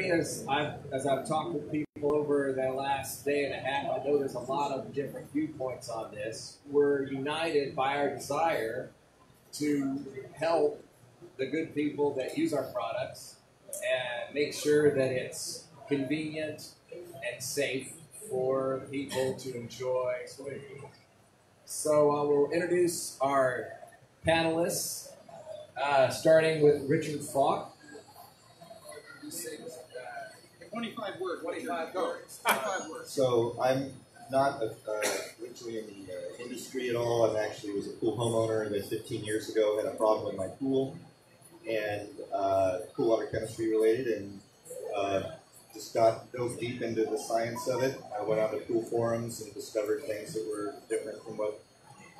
As I've, as I've talked with people over the last day and a half, I know there's a lot of different viewpoints on this. We're united by our desire to help the good people that use our products and make sure that it's convenient and safe for people to enjoy. So I will introduce our panelists, uh, starting with Richard Falk. 25 words. 25 words. 25 words. So I'm not uh, literally in the uh, industry at all. I actually was a pool homeowner that 15 years ago had a problem with my pool and uh, pool water chemistry related and uh, just got dove deep into the science of it. I went on to pool forums and discovered things that were different from what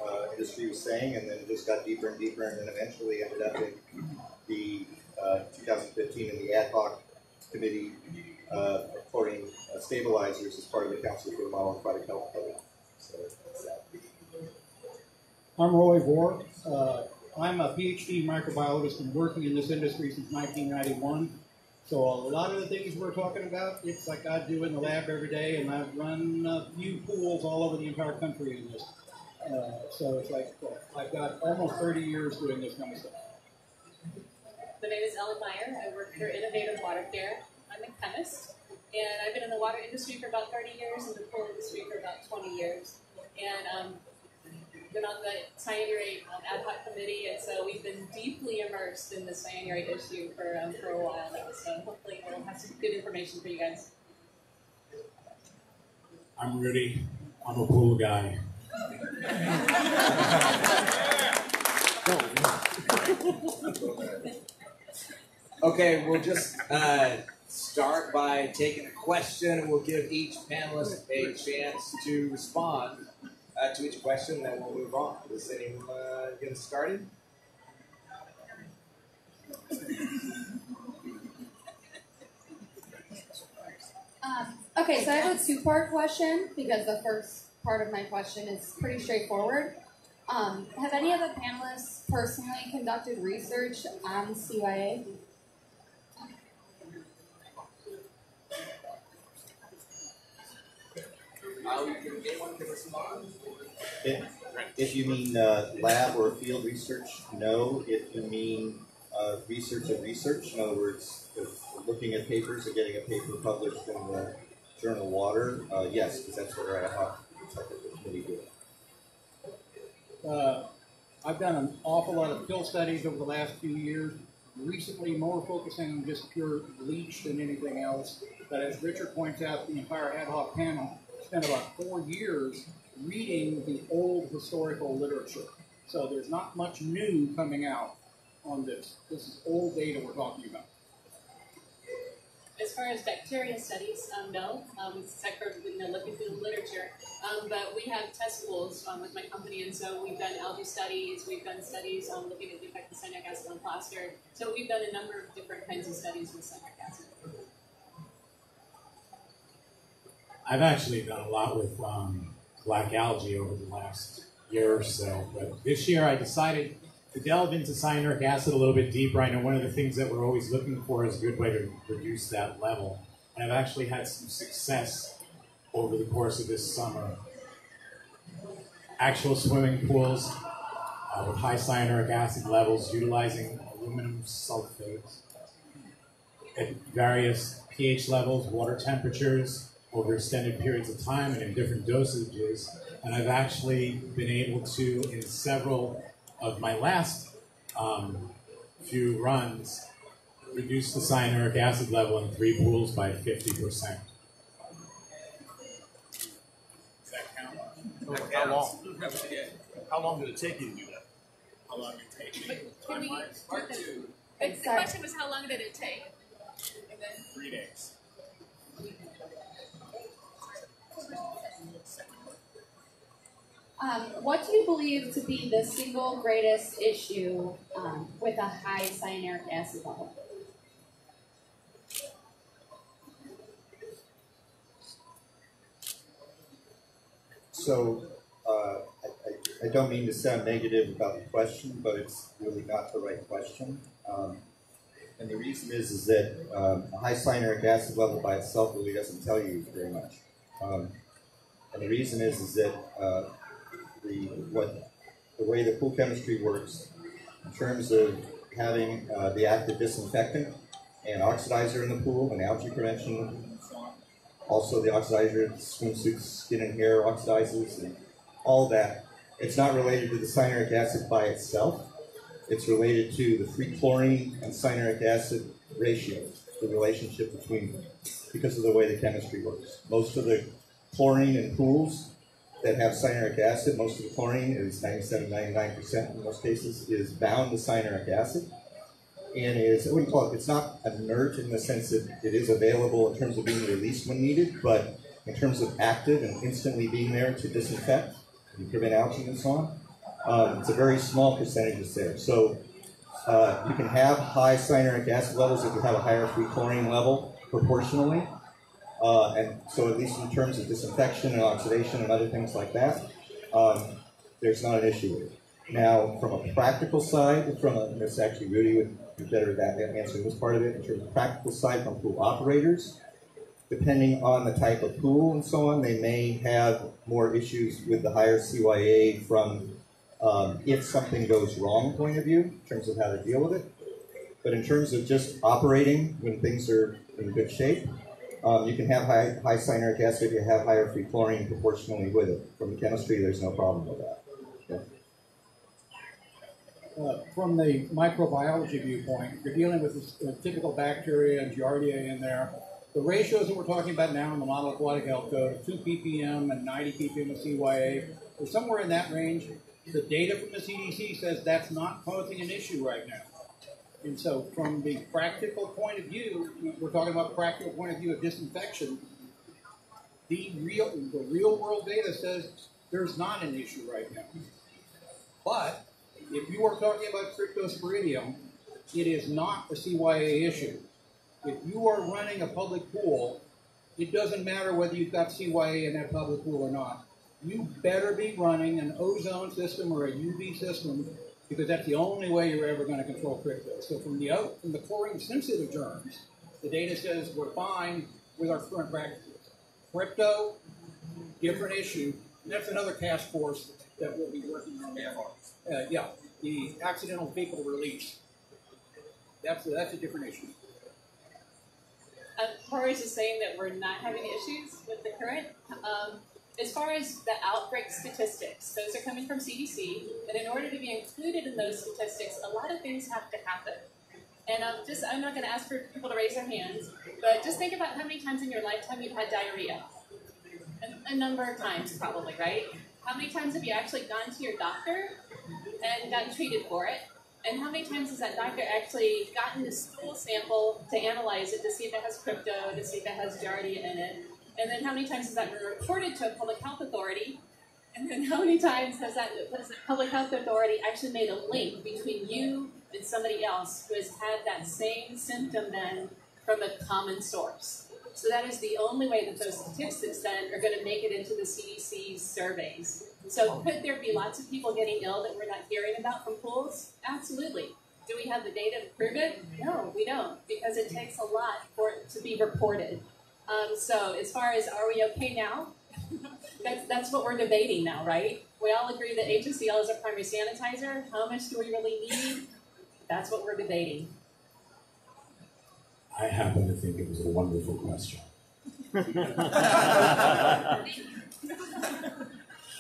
uh, industry was saying and then just got deeper and deeper and then eventually ended up in the uh, 2015 in the ad hoc committee uh, reporting uh, stabilizers as part of the Council for the Model Aquatic Health Program. So I'm Roy Vore. Uh, I'm a PhD microbiologist and working in this industry since 1991. So a lot of the things we're talking about, it's like I do in the lab every day, and I've run a few pools all over the entire country in this. Uh, so it's like well, I've got almost 30 years doing this kind of stuff. My name is Ellen Meyer. I work for Innovative Water Care. I'm a chemist, and I've been in the water industry for about 30 years and the pool industry for about 20 years. And um, been on the cyanurate um, ad hoc committee, and so we've been deeply immersed in the cyanurate issue for um, for a while now. So hopefully we'll have some good information for you guys. I'm Rudy. I'm a pool guy. Okay, we'll just uh, start by taking a question, and we'll give each panelist a chance to respond uh, to each question, then we'll move on. Does anyone uh, get started? Um, okay, so I have a two-part question because the first part of my question is pretty straightforward. Um, have any of the panelists personally conducted research on CYA? If, if you mean uh, lab or field research, no. If you mean uh, research of research, in other words, looking at papers and getting a paper published in the journal Water, uh, yes, because that's what our ad hoc committee did. I've done an awful lot of pill studies over the last few years. Recently, more focusing on just pure bleach than anything else. But as Richard points out, the entire ad hoc panel spent about four years reading the old historical literature. So there's not much new coming out on this. This is old data we're talking about. As far as bacteria studies, um, no, um, know, looking through the literature. Um, but we have test pools um, with my company, and so we've done algae studies, we've done studies on looking at the effect of cyanic acid on plaster. So we've done a number of different kinds of studies with cyanic acid. I've actually done a lot with um, black algae over the last year or so, but this year I decided to delve into cyanuric acid a little bit deeper. I know one of the things that we're always looking for is a good way to reduce that level, and I've actually had some success over the course of this summer. Actual swimming pools uh, with high cyanuric acid levels utilizing aluminum sulfate at various pH levels, water temperatures, over extended periods of time and in different dosages. And I've actually been able to, in several of my last um, few runs, reduce the cyanuric acid level in three pools by 50%. Does that count? How long? How long did it take you to do that? How long did it take me? Can we, part two. The question was how long did it take? Three days. Um, what do you believe to be the single greatest issue um, with a high cyanuric acid level? So, uh, I, I, I, don't mean to sound negative about the question, but it's really not the right question. Um, And the reason is is that um, a high cyanuric acid level by itself really doesn't tell you very much. Um, and the reason is is that uh, the what the way the pool chemistry works in terms of having uh, the active disinfectant and oxidizer in the pool and algae prevention. Also, the oxidizer, swimsuits, skin and hair oxidizes, and all that. It's not related to the cyanuric acid by itself. It's related to the free chlorine and cyanuric acid ratio, the relationship between them, because of the way the chemistry works. Most of the chlorine in pools that have cyanuric acid, most of the chlorine is 97, 99% in most cases, is bound to cyanuric acid and is, I wouldn't call it, it's not inert in the sense that it is available in terms of being released when needed, but in terms of active and instantly being there to disinfect and prevent algae and so on, um, it's a very small percentage that's there. So uh, you can have high cyanuric acid levels if you have a higher free chlorine level proportionally. Uh, and so at least in terms of disinfection and oxidation and other things like that, um, there's not an issue with it. Now, from a practical side, from a, this actually Rudy would be better at that answering this part of it. In terms of practical side from pool operators, depending on the type of pool and so on, they may have more issues with the higher CYA from um, if something goes wrong point of view in terms of how to deal with it. But in terms of just operating when things are in good shape, um, you can have high, high cyanuric acid if you have higher free chlorine proportionally with it. From the chemistry, there's no problem with that. Uh, from the microbiology viewpoint, you're dealing with this, uh, typical bacteria and giardia in there. The ratios that we're talking about now in the Model Aquatic Health Code, 2 ppm and 90 ppm of CYA, are somewhere in that range. The data from the CDC says that's not posing an issue right now. And so, from the practical point of view, we're talking about practical point of view of disinfection. The real, the real world data says there's not an issue right now. But if you are talking about cryptosporidium, it is not a CYA issue. If you are running a public pool, it doesn't matter whether you've got CYA in that public pool or not. You better be running an ozone system or a UV system because that's the only way you're ever going to control crypto. So from the from the chlorine sensitive germs, the data says we're fine with our current practices. Crypto, different issue. And that's another task force that we'll be working on. Uh, yeah, the accidental fecal release. That's a, that's a different issue. Uh, Corey's just saying that we're not having issues with the current. Um, as far as the outbreak statistics, those are coming from CDC, but in order to be included in those statistics, a lot of things have to happen. And um, just, I'm not going to ask for people to raise their hands, but just think about how many times in your lifetime you've had diarrhea. A, a number of times, probably, right? How many times have you actually gone to your doctor and gotten treated for it? And how many times has that doctor actually gotten a stool sample to analyze it to see if it has crypto, to see if it has giardia in it? And then how many times has that been reported to a public health authority? And then how many times has that has the public health authority actually made a link between you and somebody else who has had that same symptom then from a common source? So that is the only way that those statistics then are going to make it into the CDC surveys. So could there be lots of people getting ill that we're not hearing about from pools? Absolutely. Do we have the data to prove it? No, we don't, because it takes a lot for it to be reported. Um, so as far as are we okay now? that's, that's what we're debating now, right? We all agree that HCl is a primary sanitizer. How much do we really need? That's what we're debating. I happen to think it was a wonderful question.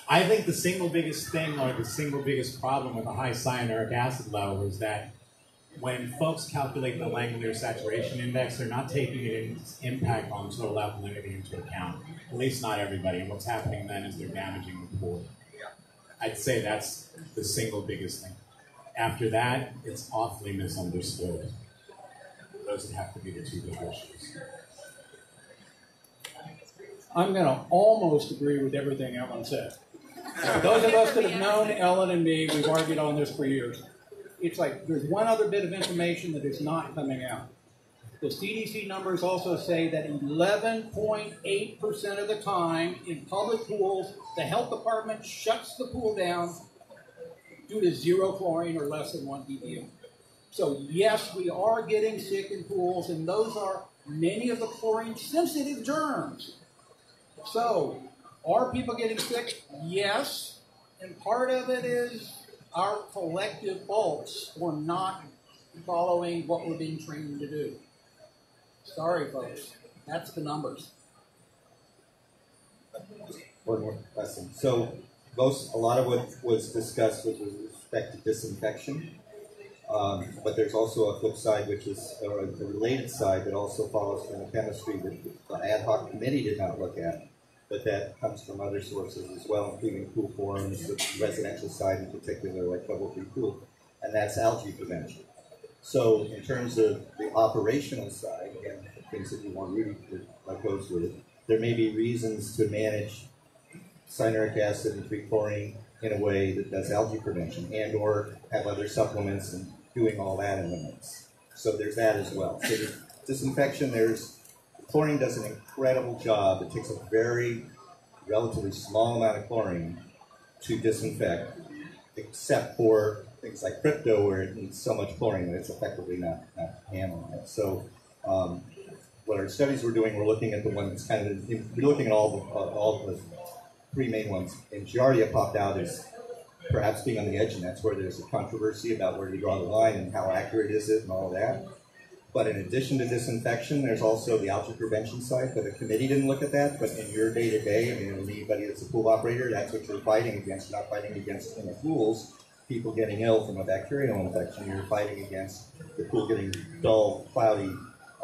I think the single biggest thing or the single biggest problem with a high cyanuric acid level is that when folks calculate the Langelier saturation index, they're not taking its impact on total alkalinity into account. At least not everybody. And what's happening then is they're damaging the pool. I'd say that's the single biggest thing. After that, it's awfully misunderstood. Those would have to be the two big issues. I'm going to almost agree with everything Ellen said. Those of us that have known Ellen and me, we've argued on this for years. It's like there's one other bit of information that is not coming out. The CDC numbers also say that 11.8% of the time in public pools, the health department shuts the pool down due to zero chlorine or less than 1 ppm. So yes, we are getting sick in pools, and those are many of the chlorine-sensitive germs. So, are people getting sick? Yes, and part of it is our collective faults for not following what we're being trained to do. Sorry, folks. That's the numbers. One more question. So, most, a lot of what was discussed with respect to disinfection. Um, but there's also a flip side, which is or a related side that also follows from the chemistry that the ad hoc committee did not look at, but that comes from other sources as well, including pool forums, the residential side in particular, like Trouble Free Pool, and that's algae prevention. So, in terms of the operational side and things that you want Rudy to like, goes with, there may be reasons to manage cyanuric acid and free chlorine in a way that does algae prevention and or have other supplements and doing all that in the mix. So there's that as well. So there's disinfection, there's chlorine does an incredible job. It takes a very relatively small amount of chlorine to disinfect, except for things like crypto where it needs so much chlorine that it's effectively not, not handling it. So um, what our studies we're doing, we're looking at the one that's kind of, we're looking at all the, uh, all the three main ones. And Giardia popped out as perhaps being on the edge, and that's where there's a controversy about where you draw the line and how accurate is it and all that. But in addition to disinfection, there's also the algae prevention side. But the committee didn't look at that. But in your day to day, I mean, anybody that's a pool operator, that's what you're fighting against. You're not fighting against in the pools people getting ill from a bacterial infection. You're fighting against the pool getting dull, cloudy,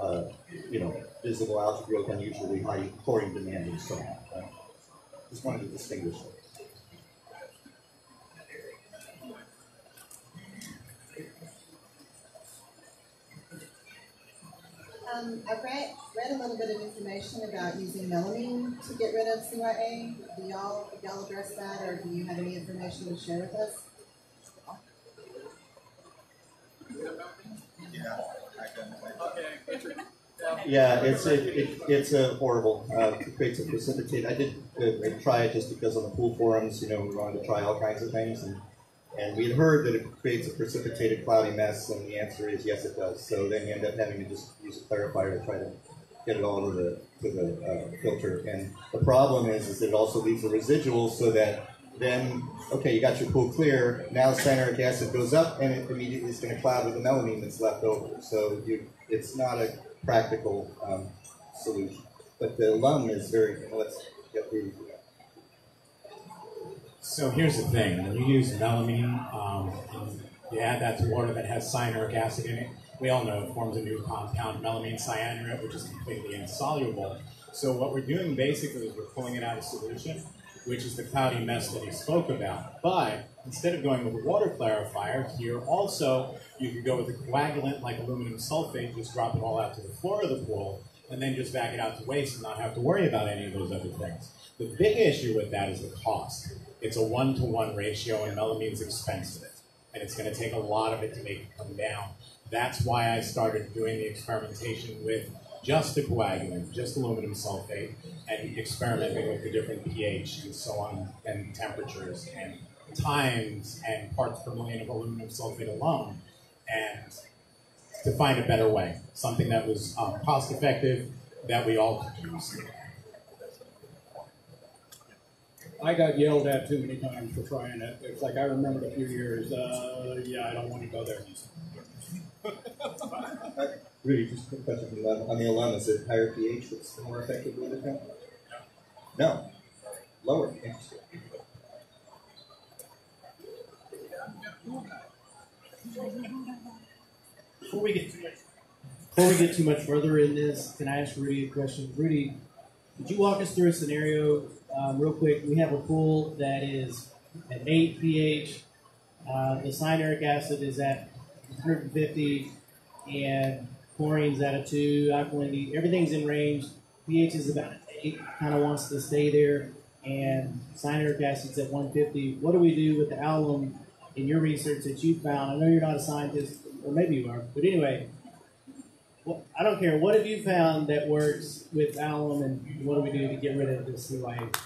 uh, you know, visible algae growth, unusually high chlorine demand, and so on. Right? Just wanted to distinguish those. Um, I've read, read a little bit of information about using melamine to get rid of CYA. Do y'all, y'all address that, or do you have any information to share with us? Yeah, Yeah, it's a, it, it's a horrible. Uh, it creates a precipitate. I did uh, try it just because on the pool forums, you know, we wanted to try all kinds of things, and and we had heard that it creates a precipitated cloudy mess, and the answer is yes, it does. So then you end up having to just use a clarifier to try to get it all to the to the uh, filter. And the problem is, is that it also leaves a residual, so that then okay, you got your pool clear. Now the cyanuric acid goes up, and it immediately is going to cloud with the melamine that's left over. So you, it's not a practical um, solution. But the lum is very. Let's get. So here's the thing: when you use melamine, um, you add that to water that has cyanuric acid in it. We all know it forms a new compound, melamine cyanurate, which is completely insoluble. So what we're doing basically is we're pulling it out of solution, which is the cloudy mess that he spoke about. But instead of going with a water clarifier, here also you could go with a coagulant like aluminum sulfate, just drop it all out to the floor of the pool, and then just back it out to waste and not have to worry about any of those other things. The big issue with that is the cost. It's a one to one ratio, and melamine's expensive, and it's going to take a lot of it to make it come down. That's why I started doing the experimentation with just the coagulant, just aluminum sulfate, and experimenting with the different pH and so on, and temperatures and times and parts per million of aluminum sulfate alone, and to find a better way, something that was um, cost effective that we all could use. I got yelled at too many times for trying it. It's like I remembered a few years. Uh, yeah, I don't want to go there. Rudy, just a quick question from the, on the alum. Is it higher pH that's more effective with it? No. Lower. Interesting. Before we get before we get too much further in this, can I ask Rudy a question? Rudy, could you walk us through a scenario um, real quick? We have a pool that is at 8 pH. Uh, the cyanuric acid is at 150, and chlorine's at a 2, alkalinity, everything's in range. pH is about 8, kind of wants to stay there, and cyanuric acid's at 150. What do we do with the alum in your research that you found? I know you're not a scientist, or maybe you are, but anyway, well, I don't care. What have you found that works with alum, and what do we do to get rid of the CYA?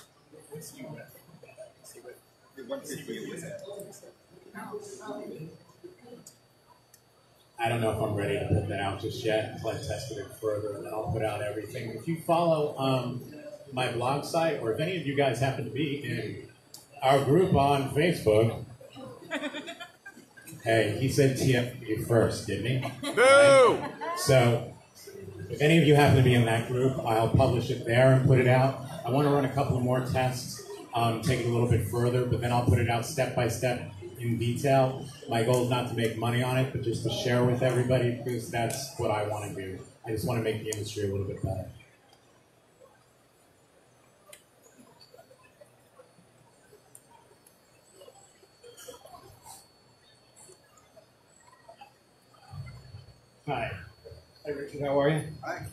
I don't know if I'm ready to put that out just yet until I tested it further, and then I'll put out everything. If you follow um, my blog site, or if any of you guys happen to be in our group on Facebook, hey, he said TFU first, didn't he? Boo! So, if any of you happen to be in that group, I'll publish it there and put it out. I want to run a couple more tests, um, take it a little bit further, but then I'll put it out step by step in detail. My goal is not to make money on it, but just to share with everybody because that's what I want to do. I just want to make the industry a little bit better. Hi. Hi, Richard. How are you? Hi.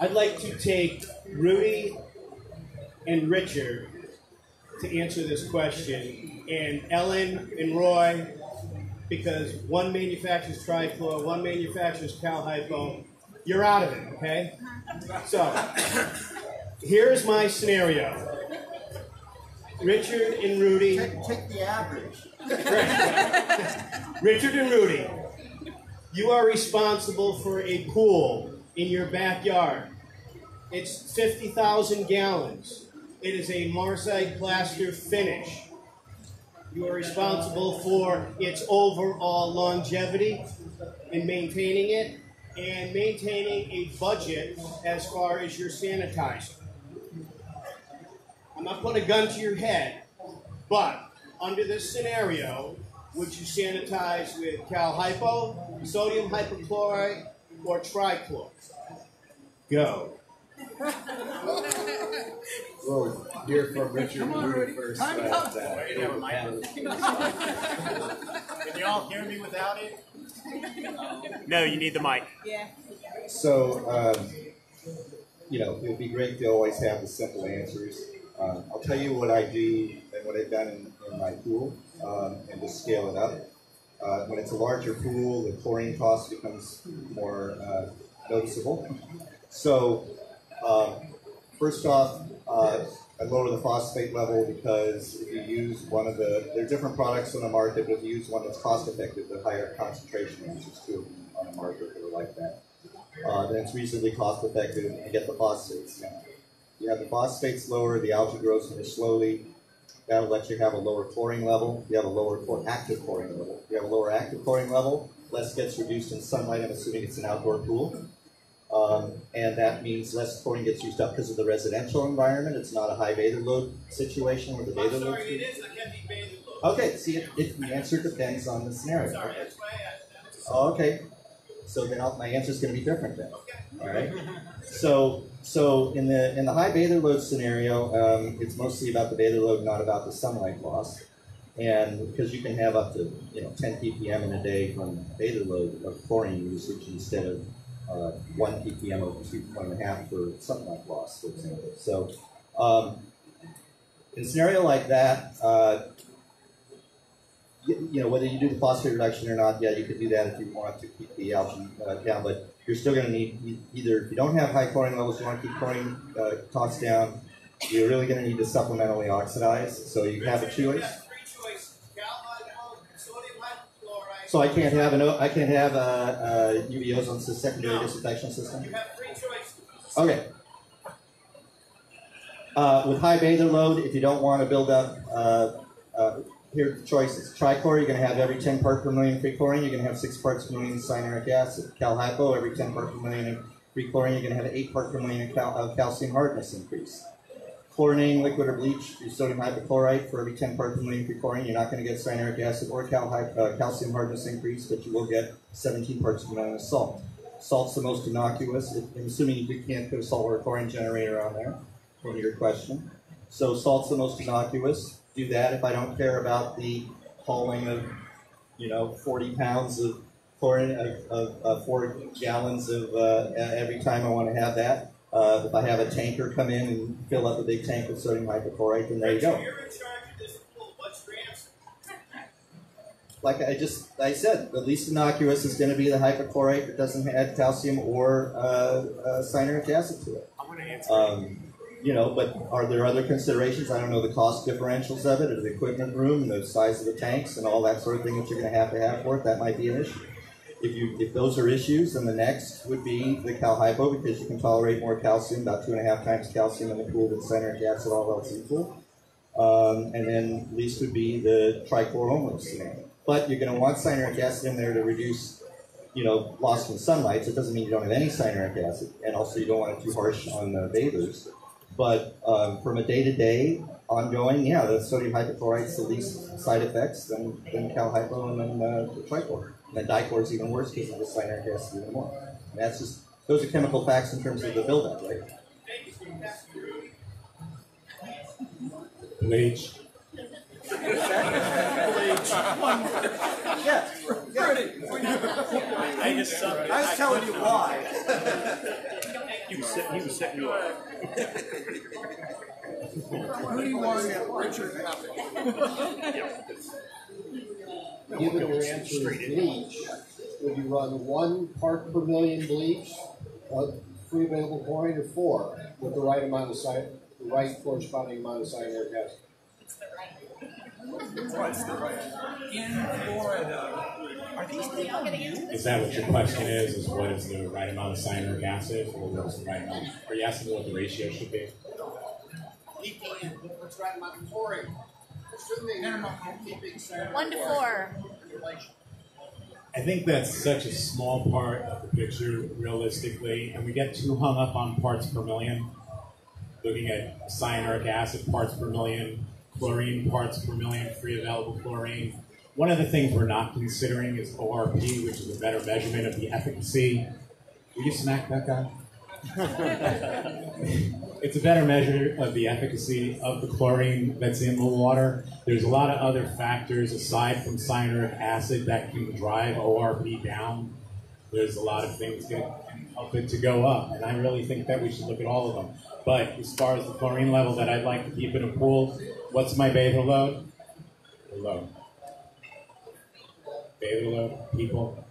I'd like to take Rudy and Richard to answer this question, and Ellen and Roy, because one manufactures trichlor, one manufactures cal hypo. You're out of it, okay? So, here's my scenario. Richard and Rudy. Take, take the average. Richard and Rudy, you are responsible for a pool in your backyard. It's 50,000 gallons. It is a Marcite plaster finish. You are responsible for its overall longevity in maintaining it and maintaining a budget as far as your sanitizer. I'm not putting a gun to your head, but under this scenario, would you sanitize with cal hypo, sodium hypochlorite, or trichlor? Go. We'll hear from Richard Come on, Rudy Rudy. first. Time but, comes. uh, Wait, never mind. Can y'all hear me without it? No, you need the mic. Yeah. So, um, you know, it would be great to always have the simple answers. Um, I'll tell you what I do and what I've done in, in my pool, um, and just scale it up. Uh, when it's a larger pool, the chlorine cost becomes more uh, noticeable. So, um, first off, uh, I lower the phosphate level because if you use one of the, there are different products on the market, but if you use one that's cost effective, the higher concentration, which is two on the market that are like that uh, then it's reasonably cost effective and get the phosphates down. You have the phosphates lower, the algae grows more slowly. That'll let you have a lower chlorine level. You have a lower chlor- active chlorine level. You have a lower active chlorine level, less gets reduced in sunlight. I'm assuming it's an outdoor pool. Um, and that means less chlorine gets used up because of the residential environment. It's not a high bather load situation where the bather load. it is a heavy bathing load. Okay, see, it, it, the answer depends on the scenario. Sorry, that's why I asked. Oh, okay. So then I'll, my answer is going to be different then. All right. So so in the in the high bather load scenario, um, it's mostly about the bather load, not about the sunlight loss. And because you can have up to you know 10 ppm in a day from bather load of chlorine usage instead of uh, one ppm over two one and a half for sunlight loss, for example. So um, in a scenario like that, uh, you, know, whether you do the phosphate reduction or not, yeah, you could do that if you want to keep the algae uh, down, but you're still going to need either, if you don't have high chlorine levels, you want to keep chlorine uh, costs down, you're really going to need to supplementally oxidize. So you have a choice. Three choices: cal hypo, sodium hypochlorite. So I can't have an o- I can't have a, a UV ozone secondary No. disinfection system. You have three choices. Okay. Uh, with high bather load, if you don't want to build up, uh, uh, here are the choices. Trichlor, you're going to have every 10 part per million free chlorine, you're going to have 6 parts per million cyanuric acid. Cal hypo, every 10 part per million of free chlorine, you're going to have 8 part per million of, cal- of calcium hardness increase. Chlorinating liquid or bleach, your sodium hypochlorite, for every 10 part per million free chlorine, you're not going to get cyanuric acid or cal- uh, calcium hardness increase, but you will get 17 parts per million of salt. Salt's the most innocuous. If- I'm assuming you can't put a salt or a chlorine generator on there, from your question. So salt's the most innocuous. Do that if I don't care about the hauling of, you know, 40 pounds of chlorine, of, of, of four gallons of uh, every time I want to have that. Uh, if I have a tanker come in and fill up a big tank with sodium hypochlorite, then there you go. You're in charge of this pool. What's your like I just I said, the least innocuous is going to be the hypochlorite that doesn't add calcium or uh, uh, cyanuric acid to it. I'm going to answer. Um, you know, but are there other considerations? I don't know the cost differentials of it, or the equipment room, the size of the tanks, and all that sort of thing that you're going to have to have for it. That might be an issue. if you if those are issues, then the next would be the cal hypo because you can tolerate more calcium, about two and a half times calcium in the pool than cyanuric acid, all else equal. Um, and then least would be the trichloromelase scenario. But you're going to want cyanuric acid in there to reduce, you know, loss from sunlight. So it doesn't mean you don't have any cyanuric acid, and also you don't want it too harsh on the bathers. But um, from a day-to-day, ongoing, yeah, the sodium hypochlorite's the least side effects, than, then cal hypo, and then uh, the trichlor. And then dichlor is even worse because of the cyanuric acid even more. And that's just those are chemical facts in terms of the buildup, right? Bleach. Yeah, I just. I was telling you why. He was setting, he was setting you up. Who do you want to get Richard Given your answer is bleach, would you run one part per million bleach, uh, free available chlorine, or four with the right amount of cyan, the right corresponding amount of cyanuric acid? What's the right? In Florida, are these people? Is that what your question is? Is what is the right amount of cyanuric acid, or what's the right amount? Are you asking what the ratio should be? Equally, what's right amount of chlorine? One to four. I think that's such a small part of the picture, realistically, and we get too hung up on parts per million. Looking at cyanuric acid parts per million, chlorine parts per million, free available chlorine. One of the things we're not considering is ORP, which is a better measurement of the efficacy. Will you smack that guy? it's a better measure of the efficacy of the chlorine that's in the water. There's a lot of other factors aside from cyanuric acid that can drive ORP down. There's a lot of things that can help it to go up, and I really think that we should look at all of them. But as far as the chlorine level that I'd like to keep in a pool, what's my bather load? Load. Bather load, people.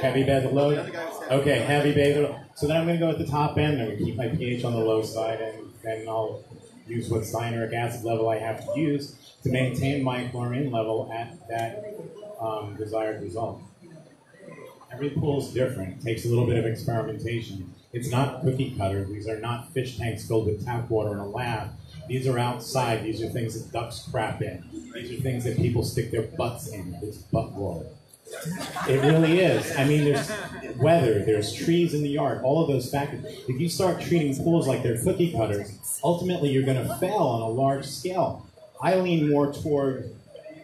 Heavy bather load? Okay, heavy bather load. So then I'm going to go at the top end and keep my pH on the low side, and then I'll use what cyanuric acid level I have to use to maintain my chlorine level at that um, desired result. Every pool is different. It takes a little bit of experimentation. It's not cookie cutter. These are not fish tanks filled with tap water in a lab. These are outside. These are things that ducks crap in. These are things that people stick their butts in. It's butt water. It really is. I mean, there's weather, there's trees in the yard, all of those factors. If you start treating pools like they're cookie cutters, ultimately you're going to fail on a large scale. I lean more toward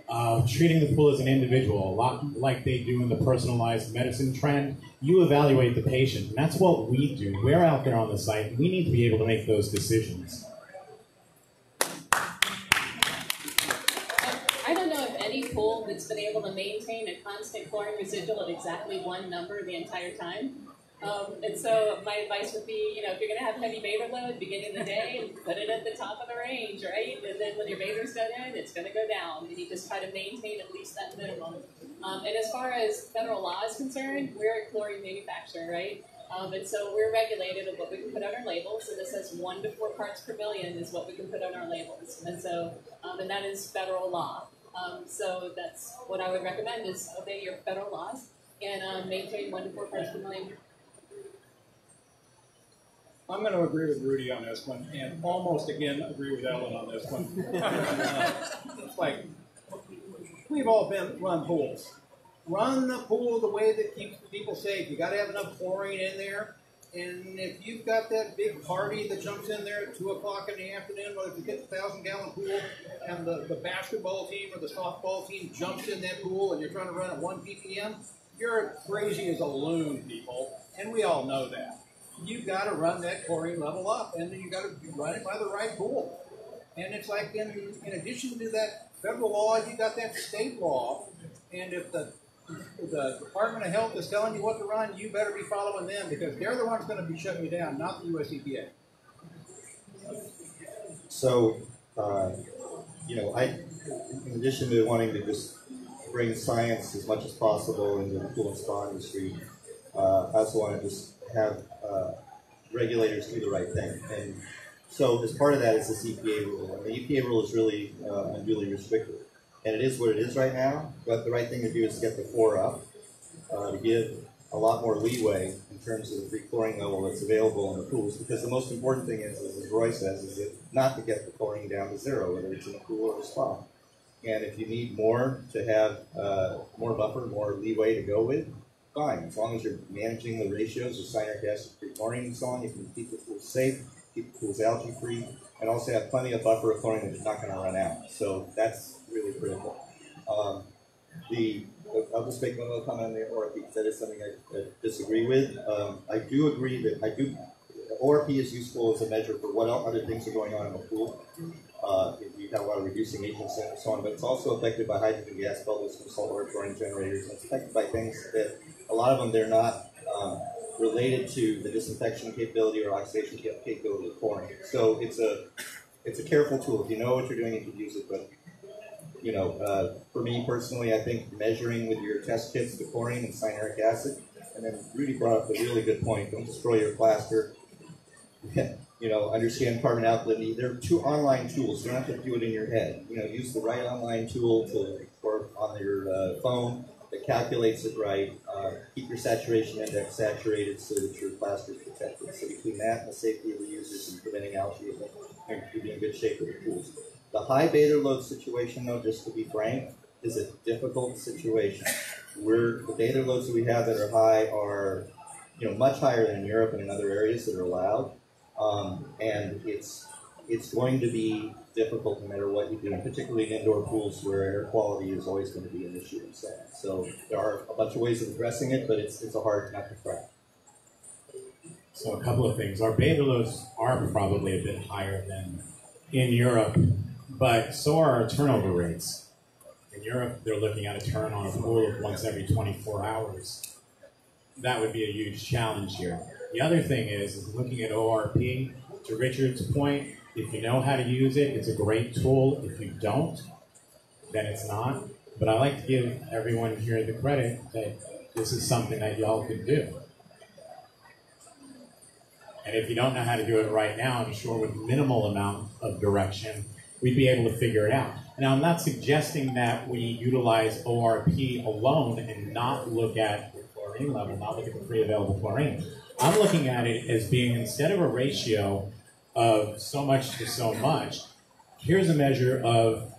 uh, treating the pool as an individual, a lot like they do in the personalized medicine trend. You evaluate the patient, and that's what we do. We're out there on the site. We need to be able to make those decisions. I don't know of any pool that's been able to maintain a constant chlorine residual at exactly one number the entire time. Um, and so my advice would be, you know, if you're going to have heavy bather load, beginning of the day, put it at the top of the range, right? And then when your bather's done in, it's going to go down, and you just try to maintain at least that minimum. Um, and as far as federal law is concerned, we're a chlorine manufacturer, right? Um, and so we're regulated of what we can put on our labels, and it says one to four parts per million is what we can put on our labels, and so um, and that is federal law. Um, so that's what I would recommend is obey your federal laws and um, maintain one to four parts per million. I'm going to agree with Rudy on this one, and almost again agree with Ellen on this one. It's like we've all been run pools. Run the pool the way that keeps people safe. You got to have enough chlorine in there. And if you've got that big party that jumps in there at two o'clock in the afternoon, whether it's a thousand gallon pool, and the, the basketball team or the softball team jumps in that pool, and you're trying to run at one ppm, you're crazy as a loon, people, and we all know that you've got to run that chlorine level up, and then you got to run it by the right pool. And it's like in, in addition to that federal law, you got that state law, and if the the Department of Health is telling you what to run, you better be following them because they're the ones going to be shutting you down, not the US EPA. So, uh, you know, I, in addition to wanting to just bring science as much as possible into the pool and spa industry, uh, I also want to just have uh, regulators do the right thing. And so, as part of that is this EPA rule. And the EPA rule is really uh, unduly restrictive. and it is what it is right now. But the right thing to do is get the floor up uh, to give a lot more leeway in terms of the free chlorine level that's available in the pools. Because the most important thing is, as Roy says, is it not to get the chlorine down to zero, whether it's in a pool or a spa. And if you need more to have uh, more buffer, more leeway to go with, fine. As long as you're managing the ratios of cyanuric acid, chlorine, and so on, you can keep the pool safe, keep the pools algae free, and also have plenty of buffer of chlorine that's not going to run out. So that's really critical. Um, the I'll just make one little comment on the ORP because that is something I, I disagree with. Um, I do agree that I do ORP is useful as a measure for what other things are going on in the pool. Uh, you have a lot of reducing agents and so on, but it's also affected by hydrogen gas bubbles from saltwater chlorine generators. It's affected by things that a lot of them they're not um, related to the disinfection capability or oxidation capability of chlorine. So it's a it's a careful tool. If you know what you're doing, you can use it, but you know, uh, for me personally, I think measuring with your test kits the chlorine and cyanuric acid, and then Rudy brought up a really good point. Don't destroy your plaster. you know, understand carbonate alkalinity. There are two online tools. You don't have to do it in your head. You know, use the right online tool to or on your uh, phone that calculates it right. Uh, keep your saturation index saturated so that your plaster is protected. So between that and the safety of the users and preventing algae, you'll be in good shape with the tools. The high bather load situation, though, just to be frank, is a difficult situation. Where the bather loads that we have that are high are, you know, much higher than in Europe and in other areas that are allowed, um, and it's it's going to be difficult no matter what you do, particularly in indoor pools where air quality is always going to be an issue so. So there are a bunch of ways of addressing it, but it's it's a hard nut to crack. So a couple of things. Our bather are probably a bit higher than in Europe but so are our turnover rates. In Europe, they're looking at a turn on a pool of once every 24 hours. That would be a huge challenge here. The other thing is, is looking at ORP, to Richard's point, if you know how to use it, it's a great tool. If you don't, then it's not. But I like to give everyone here the credit that this is something that y'all can do. And if you don't know how to do it right now, I'm sure with minimal amount of direction, we'd be able to figure it out. Now, I'm not suggesting that we utilize ORP alone and not look at the chlorine level, not look at the free available chlorine. I'm looking at it as being instead of a ratio of so much to so much, here's a measure of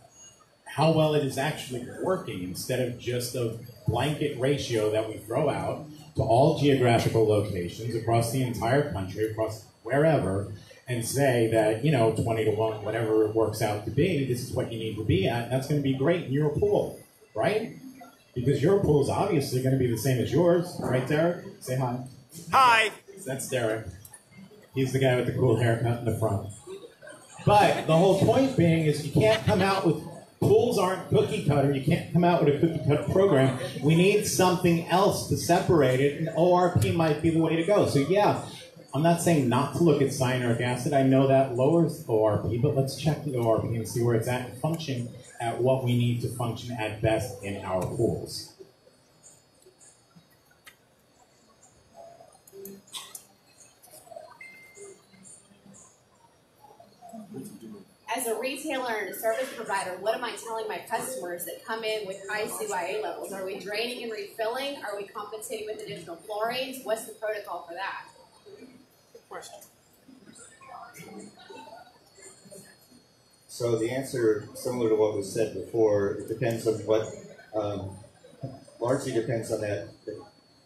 how well it is actually working instead of just a blanket ratio that we throw out to all geographical locations across the entire country, across wherever, and say that, you know, 20 to 1, whatever it works out to be, this is what you need to be at, that's going to be great in your pool, right? Because your pool is obviously going to be the same as yours, right, Derrick? Say hi. Hi. That's Derrick. He's the guy with the cool haircut in the front. But the whole point being is you can't come out with pools aren't cookie cutter. You can't come out with a cookie cutter program. We need something else to separate it, and ORP might be the way to go. So yeah, I'm not saying not to look at cyanuric acid. I know that lowers ORP, but let's check the ORP and see where it's at and function at what we need to function at best in our pools. As a retailer and a service provider, what am I telling my customers that come in with high CYA levels? Are we draining and refilling? Are we compensating with additional chlorines? What's the protocol for that? Good question. So the answer, similar to what was said before, it depends on what, um, largely depends on that. The,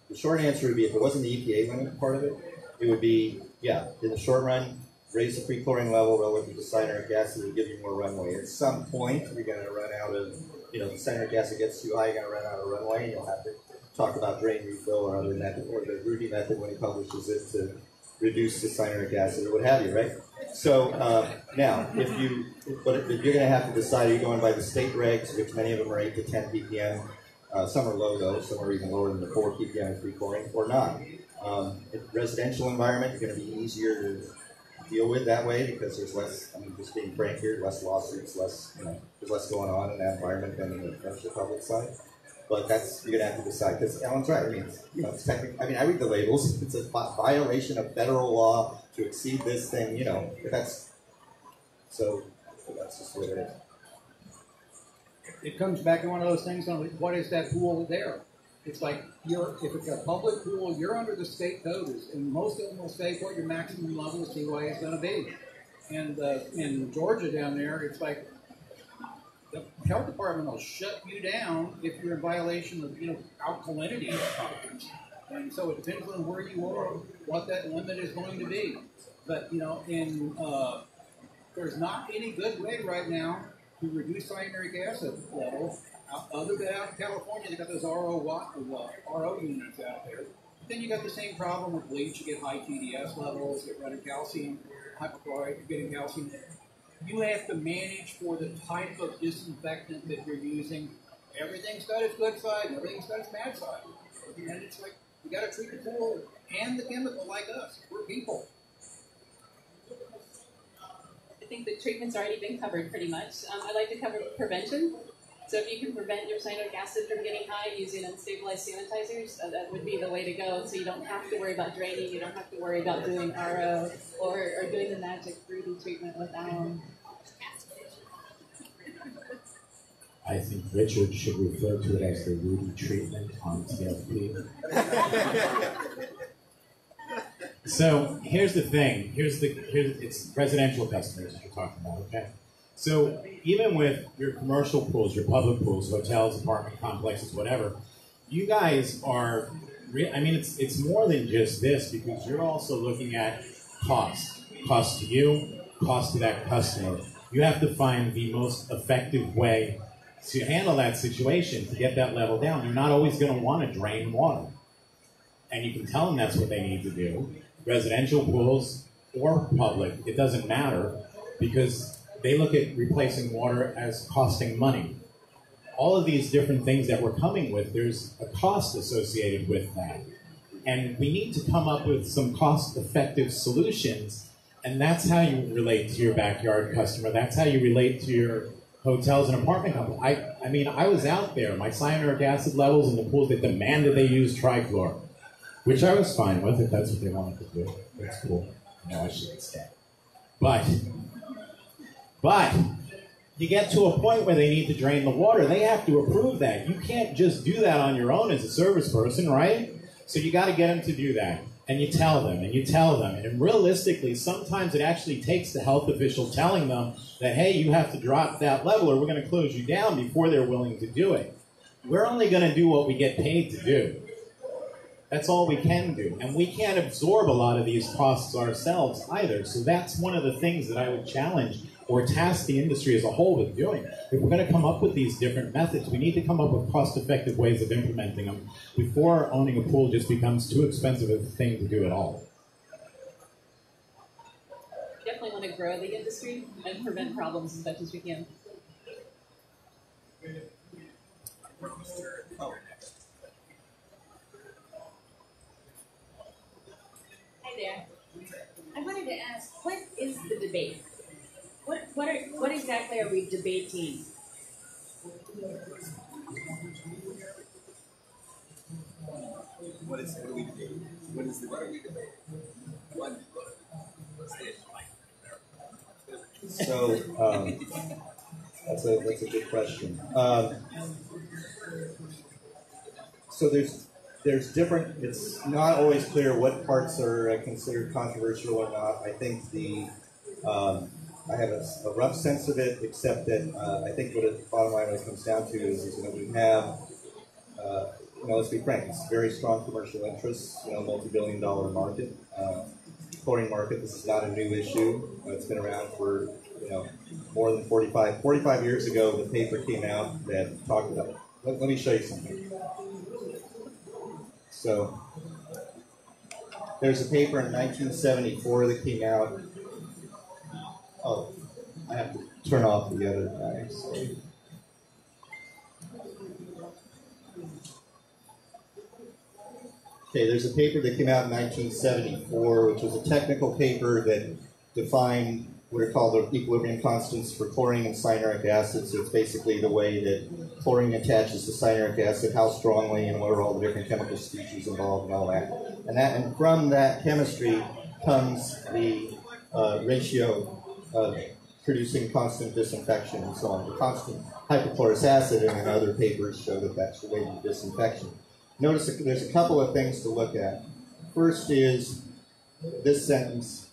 the short answer would be if it wasn't the EPA limit part of it, it would be, yeah, in the short run, raise the free chlorine level relative to cyanuric acid will give you more runway. At some point, you're going to run out of, you know, the cyanuric acid gets too high, you're going to run out of runway, and you'll have to talk about drain refill or other method, or the Rudy method when he publishes it to reduce the cyanuric acid or what have you, right? So uh, now, if you, but you're going to have to decide, are you going by the state regs, which many of them are 8 to 10 ppm, uh, some are low though, some are even lower than the 4 ppm of free chlorine, or not. Um, residential environment, you're going to be easier to deal with that way because there's less, I mean, just being frank here, less lawsuits, less, you know, there's less going on in that environment than in the commercial public side. But that's you're gonna have to decide because Ellen's right. I mean, you know, it's technically. I mean, I read the labels. It's a violation of federal law to exceed this thing. You know, that's so. so that's just what it is. it comes back to one of those things on what is that pool there? It's like you're if it's a public pool, you're under the state code, and most of them will say what your maximum level of CYA is going to be. And uh, in Georgia down there, it's like the health department will shut you down if you're in violation of you know alkalinity. And so it depends on where you are, what that limit is going to be. But you know, in uh, there's not any good way right now to reduce cyanuric acid levels. Other than out in California, they got those RO uh, RO units out there. But then you got the same problem with bleach. You get high TDS levels, you get running calcium, hypochlorite, you're getting calcium. You have to manage for the type of disinfectant that you're using. Everything's got its good side, and everything's got its bad side. And it's like you got to treat the pool and the chemical like us. We're people. I think the treatment's already been covered pretty much. Um, I like to cover prevention. So if you can prevent your cyanuric acid from getting high using unstabilized sanitizers, uh, that would be the way to go. So you don't have to worry about draining, you don't have to worry about doing RO or, or doing the magic Rudy treatment with alum. I think Richard should refer to it as the Rudy treatment on TFP. so here's the thing. Here's the here's it's residential customers that you're talking about, okay? So even with your commercial pools, your public pools, hotels, apartment complexes, whatever, you guys are. Re- I mean, it's it's more than just this because you're also looking at cost, cost to you, cost to that customer. You have to find the most effective way to handle that situation to get that level down. They're not always going to want to drain water. And you can tell them that's what they need to do. Residential pools or public, it doesn't matter because they look at replacing water as costing money. All of these different things that we're coming with, there's a cost associated with that. And we need to come up with some cost effective solutions. And that's how you relate to your backyard customer. That's how you relate to your hotels and apartment complexes. I, I mean, I was out there. My cyanuric acid levels in the pools, they demanded they use trichlor, which I was fine with if that's what they wanted to do. That's cool. No, I shouldn't stay. But, but, you get to a point where they need to drain the water. They have to approve that. You can't just do that on your own as a service person, right? So you got to get them to do that and you tell them and you tell them. And realistically, sometimes it actually takes the health official telling them that, hey, you have to drop that level or we're going to close you down before they're willing to do it. We're only going to do what we get paid to do. That's all we can do. And we can't absorb a lot of these costs ourselves either. So that's one of the things that I would challenge or task the industry as a whole with doing. If we're going to come up with these different methods, we need to come up with cost effective ways of implementing them before owning a pool just becomes too expensive a thing to do at all. Definitely want to grow the industry and prevent problems as much as we can. Hi there. I wanted to ask, what is the debate? What what are what exactly are we debating? What is what are we debating? What is the what are we debating? What what's the issue? So um, that's a that's a good question. Um, so there's there's different. It's not always clear what parts are uh, considered controversial or not. I think the um, I have a, a, rough sense of it, except that uh, I think what it bottom line it comes down to is, is you know we have uh, you know let's be frank, it's very strong commercial interests, you know multi-billion dollar market. Uh, chlorine market. This is not a new issue. It's been around for you know more than 45 45 years ago. The paper came out that talked about. Let, let me show you something. So there's a paper in 1974 that came out. Oh, I have to turn off the other guy. Okay, there's a paper that came out in 1974, which was a technical paper that defined what are called the equilibrium constants for chlorine and cyanuric acid. So it's basically the way that chlorine attaches to cyanuric acid, how strongly, and what are all the different chemical species involved, and all that. And that, and from that chemistry comes the uh, ratio of producing constant disinfection and so on. The constant hypochlorous acid, and other papers show that that's related to disinfection. Notice there's a couple of things to look at. First is this sentence.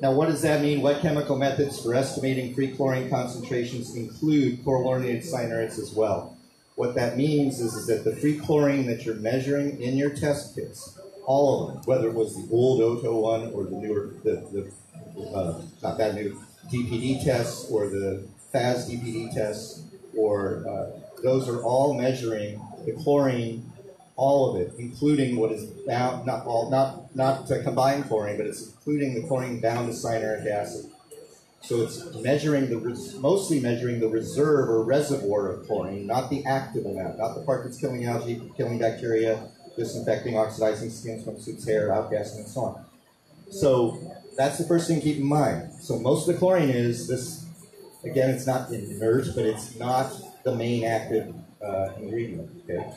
Now, what does that mean? What chemical methods for estimating free chlorine concentrations include chlorinated cyanurates as well? What that means is, is that the free chlorine that you're measuring in your test kits, all of them, whether it was the old OTO one or the newer, the, the uh, not that new DPD tests or the FAS DPD tests, or uh, those are all measuring the chlorine, all of it, including what is bound, not all, not not combined chlorine, but it's including the chlorine bound to cyanuric acid. So it's measuring the mostly measuring the reserve or reservoir of chlorine, not the active amount, not the part that's killing algae, killing bacteria, disinfecting, oxidizing skin, swimsuits, hair, outgassing, and so on. So that's the first thing to keep in mind. So most of the chlorine is this. Again, it's not inert, but it's not the main active uh, ingredient. Okay.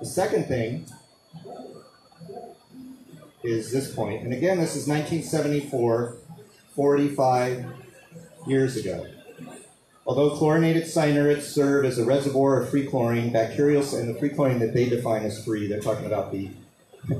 The second thing is this point. point, and again, this is 1974, 45 years ago. Although chlorinated cyanurates serve as a reservoir of free chlorine, bacterial and the free chlorine that they define as free, they're talking about the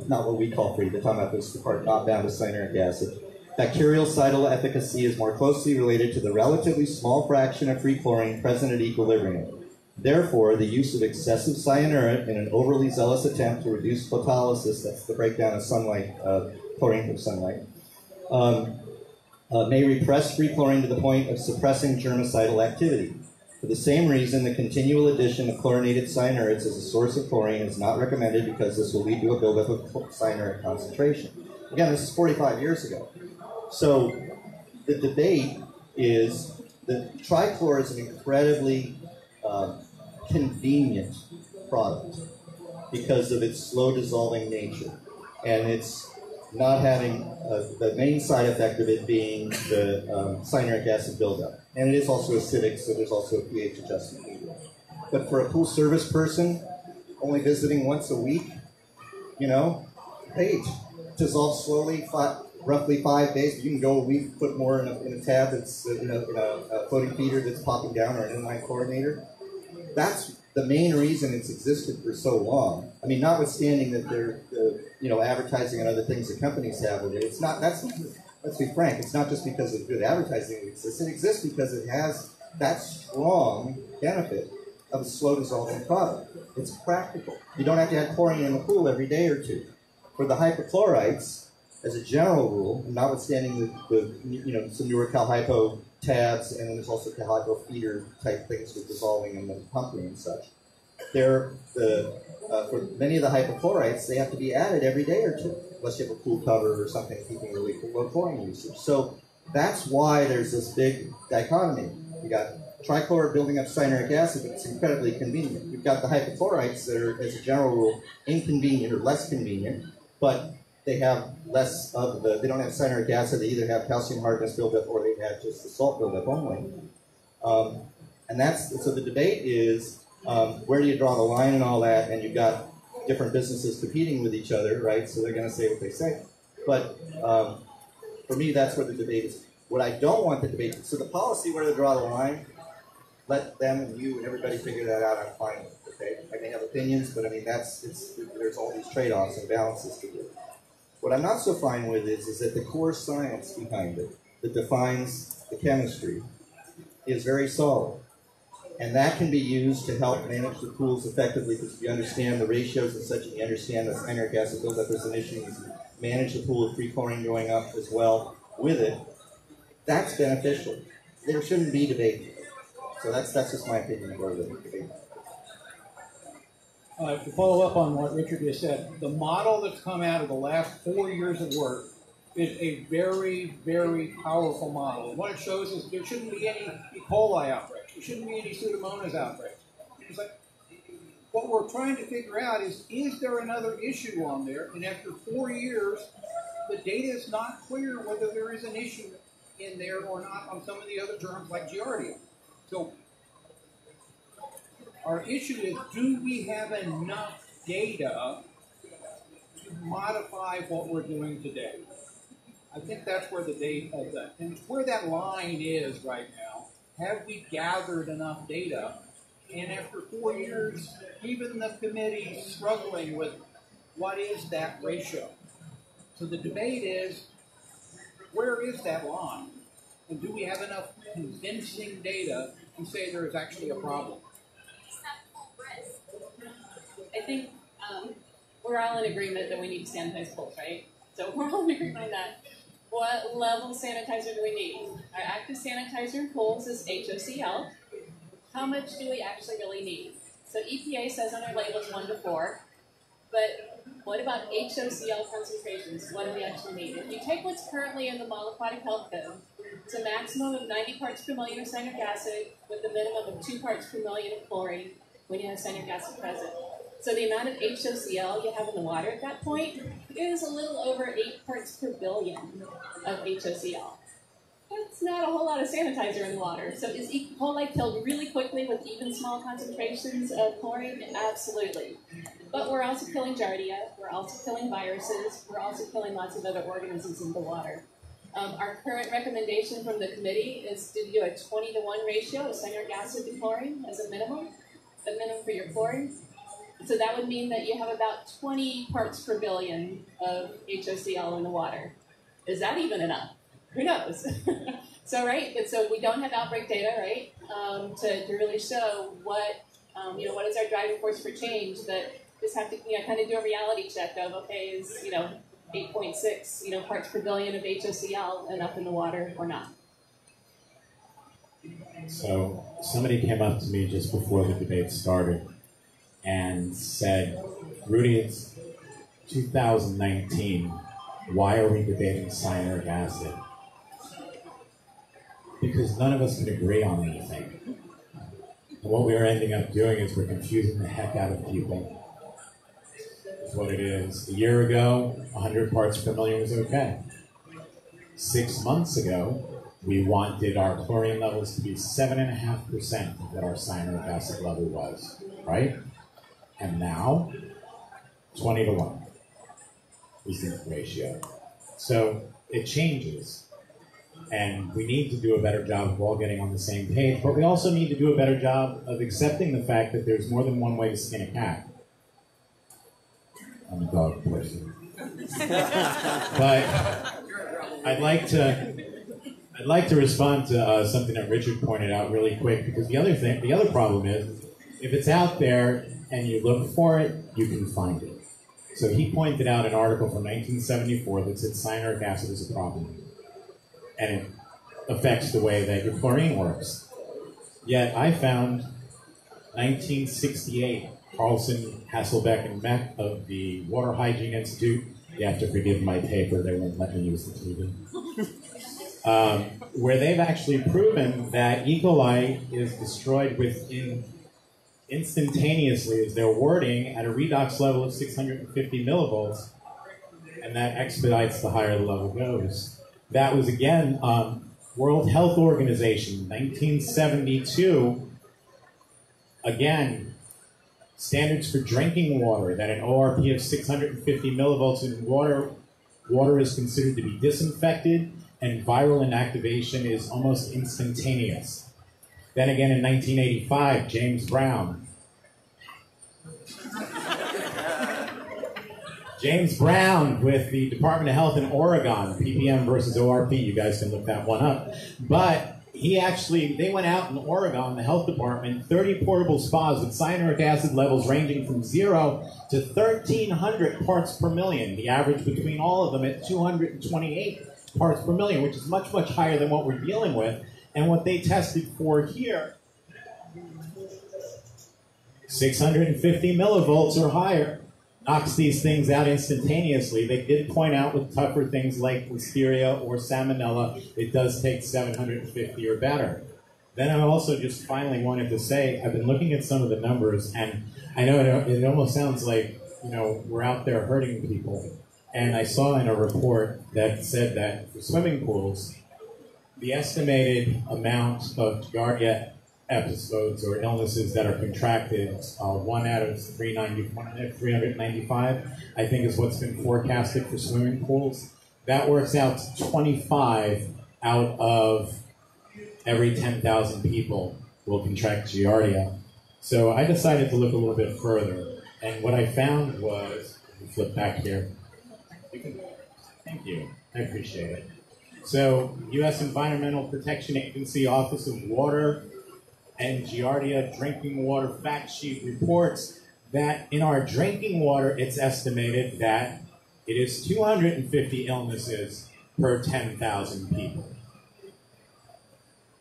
not what we call free, they're talking about this part not bound to cyanuric acid. Bactericidal efficacy is more closely related to the relatively small fraction of free chlorine present at equilibrium. Therefore, the use of excessive cyanurate in an overly zealous attempt to reduce photolysis, that's the breakdown of sunlight, uh, chlorine from sunlight, um, uh, may repress free chlorine to the point of suppressing germicidal activity. For the same reason, the continual addition of chlorinated cyanurates as a source of chlorine is not recommended because this will lead to a buildup of cyanurate concentration. Again, this is 45 years ago. So the debate is that trichlor is an incredibly uh, convenient product because of its slow dissolving nature. And it's not having uh, the main side effect of it being the um, cyanuric acid buildup. And it is also acidic, so there's also a pH adjustment. But for a pool service person, only visiting once a week, you know, great. Dissolve slowly, roughly five days. You can go a week, put more in a, in a tab that's uh, in, a, in a, a floating feeder that's popping down or an inline chlorinator. That's the main reason it's existed for so long. I mean, notwithstanding that they're, the, you know, advertising and other things that companies have with it, it's not, that's, let's be frank, it's not just because of good advertising it exists. It exists because it has that strong benefit of a slow dissolving product. It's practical. You don't have to add chlorine in the pool every day or two. For the hypochlorites, as a general rule, notwithstanding the, the you know some newer Cal Hypo tabs, and then there's also Cal Hypo feeder type things with dissolving and then pumping and such. They're the uh, for many of the hypochlorites, they have to be added every day or two, unless you have a pool cover or something keeping really low chlorine usage. So that's why there's this big dichotomy. You got trichlor building up cyanuric acid, but it's incredibly convenient. You've got the hypochlorites that are, as a general rule, inconvenient or less convenient, but they have less of the, they don't have cyanuric acid, they either have calcium hardness buildup or they have just the salt buildup only. Um, and that's, so the debate is um, where do you draw the line and all that, and you've got different businesses competing with each other, right? So they're going to say what they say. But um, for me, that's where the debate is. What I don't want the debate, so the policy where to draw the line, let them and you and everybody figure that out. I'm fine. Okay, I may have opinions, but I mean that's it's there's all these trade-offs and balances to do. What I'm not so fine with is, is that the core science behind it, that defines the chemistry, is very solid. And that can be used to help manage the pools effectively because you understand the ratios and such, and you understand that cyanuric acid buildup is an issue, you manage the pool of free chlorine going up as well with it, that's beneficial. There shouldn't be debate. So that's that's just my opinion of where the debate. Uh, to follow up on what Richard just said, the model that's come out of the last four years of work is a very, very powerful model. what it shows is there shouldn't be any E. coli outbreaks. There shouldn't be any Pseudomonas outbreaks. It's like, what we're trying to figure out is, is there another issue on there? And after four years, the data is not clear whether there is an issue in there or not on some of the other germs like Giardia. So our issue is, do we have enough data to modify what we're doing today? I think that's where the data, uh, and where that line is right now have we gathered enough data? And after four years, even the committee is struggling with what is that ratio. So the debate is, where is that line? And do we have enough convincing data to say there is actually a problem? I think um, we're all in agreement that we need to sanitize pools, right? So we're all in agreement on that. What level sanitizer do we need? Our active sanitizer in pools is HOCl. How much do we actually really need? So EPA says on our labels one to four, but what about HOCl concentrations? What do we actually need? If you take what's currently in the Model Aquatic Health Code, it's a maximum of 90 parts per million of cyanic acid with a minimum of 2 parts per million of chlorine when you have cyanic acid present. So the amount of HOCl you have in the water at that point is a little over 8 parts per billion of HOCl. That's not a whole lot of sanitizer in the water. So is E. coli killed really quickly with even small concentrations of chlorine? Absolutely. But we're also killing Giardia, we're also killing viruses, we're also killing lots of other organisms in the water. Um, our current recommendation from the committee is to do a 20 to 1 ratio of cyanic acid to chlorine as a minimum, a minimum for your chlorine. So that would mean that you have about 20 parts per billion of HOCl in the water. Is that even enough? Who knows? so, right, and so we don't have outbreak data, right, um, to, to really show what, um, you know, what is our driving force for change that just have to, you know, kind of do a reality check of, okay, is, you know, 8.6, you know, parts per billion of HOCl enough in the water or not? So somebody came up to me just before the debate started and said, Rudy, it's 2019. Why are we debating cyanic acid? Because none of us can agree on anything. And what we're ending up doing is we're confusing the heck out of people. That's what it is. A year ago, 100 parts per million was okay. Six months ago, we wanted our chlorine levels to be 7.5% of what our cyanic acid level was, right? And now, 20 to 1 is the ratio. So it changes. And we need to do a better job of all getting on the same page, but we also need to do a better job of accepting the fact that there's more than one way to skin a cat. I'm a dog person. but I'd like to I'd like to respond to uh, something that Richard pointed out really quick because the other thing, the other problem is, if it's out there and you look for it, you can find it. So he pointed out an article from 1974 that said cyanuric acid is a problem, and it affects the way that your chlorine works. Yet I found 1968 Carlson, Hasselbarth, and Mecke of the Water Hygiene Institute. You have to forgive my paper; they won't let me use the TV um, where they've actually proven that E. coli is destroyed within instantaneously, is their wording, at a redox level of 650 millivolts, and that expedites the higher the level goes. That was again um, World Health Organization, 1972. Again, standards for drinking water that an ORP of 650 millivolts in water water is considered to be disinfected and viral inactivation is almost instantaneous. Then again in 1985, James Brown. James Brown with the Department of Health in Oregon, PPM versus ORP. You guys can look that one up. But he actually, they went out in Oregon, the health department, 30 portable spas with cyanuric acid levels ranging from zero to 1,300 parts per million. The average between all of them at 228 parts per million, which is much, much higher than what we're dealing with. And what they tested for here, 650 millivolts or higher, knocks these things out instantaneously. They did point out with tougher things like listeria or salmonella, it does take 750 or better. Then I also just finally wanted to say, I've been looking at some of the numbers, and I know it, almost sounds like, you know, we're out there hurting people. And I saw in a report that said that for swimming pools, the estimated amount of Giardia episodes or illnesses that are contracted, uh, one out of 395, I think is what's been forecasted for swimming pools. That works out to 25 out of every 10,000 people will contract Giardia. So I decided to look a little bit further. And what I found was, flip back here. Thank you. I appreciate it. So, U.S. Environmental Protection Agency Office of Water and Giardia Drinking Water Fact Sheet reports that in our drinking water, it's estimated that it is 250 illnesses per 10,000 people.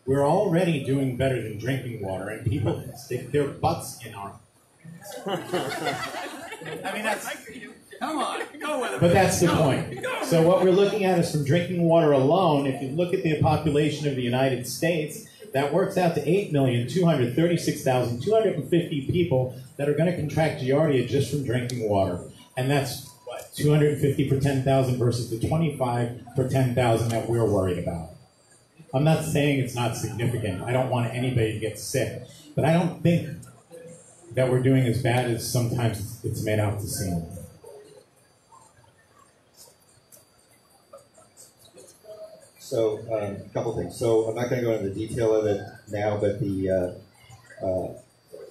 We're already doing better than drinking water, and people stick their butts in our. I mean, that's. Come on, go with it. But that's the point. So what we're looking at is from drinking water alone. If you look at the population of the United States, that works out to 8,236,250 people that are going to contract Giardia just from drinking water. And that's what, 250 per 10,000 versus the 25 per 10,000 that we're worried about. I'm not saying it's not significant. I don't want anybody to get sick. But I don't think that we're doing as bad as sometimes it's made out to seem. So, um, a couple things. So, I'm not going to go into the detail of it now, but the uh, uh,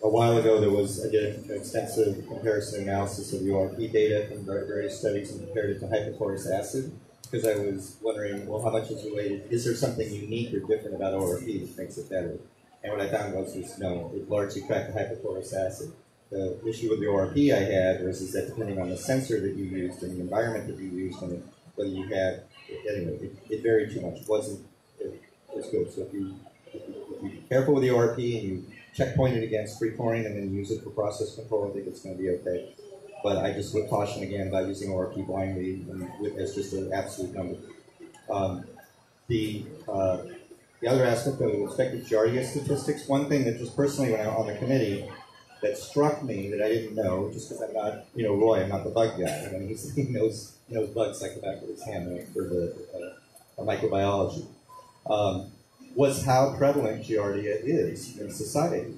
a while ago there was I did an extensive comparison analysis of ORP data from various studies and compared it to hypochlorous acid because I was wondering, well, how much is related? Is there something unique or different about ORP that makes it better? And what I found was, was no, it largely tracked the hypochlorous acid. The issue with the ORP I had was is that depending on the sensor that you used and the environment that you used, and whether you had anyway, it, it varied too much. It wasn't it was good. So if you if you be careful with the ORP and you checkpoint it against free chlorine and then use it for process control, I think it's going to be okay. But I just would caution again about using ORP blindly as just an absolute number. Um, the uh, the other aspect of expected Giardia statistics, one thing that just personally when I was on the committee that struck me that I didn't know, just because I'm not, you know, Roy, I'm not the bug guy. I mean, he knows knows bugs like the back of his hand for the uh, microbiology. Um, was how prevalent Giardia is in society.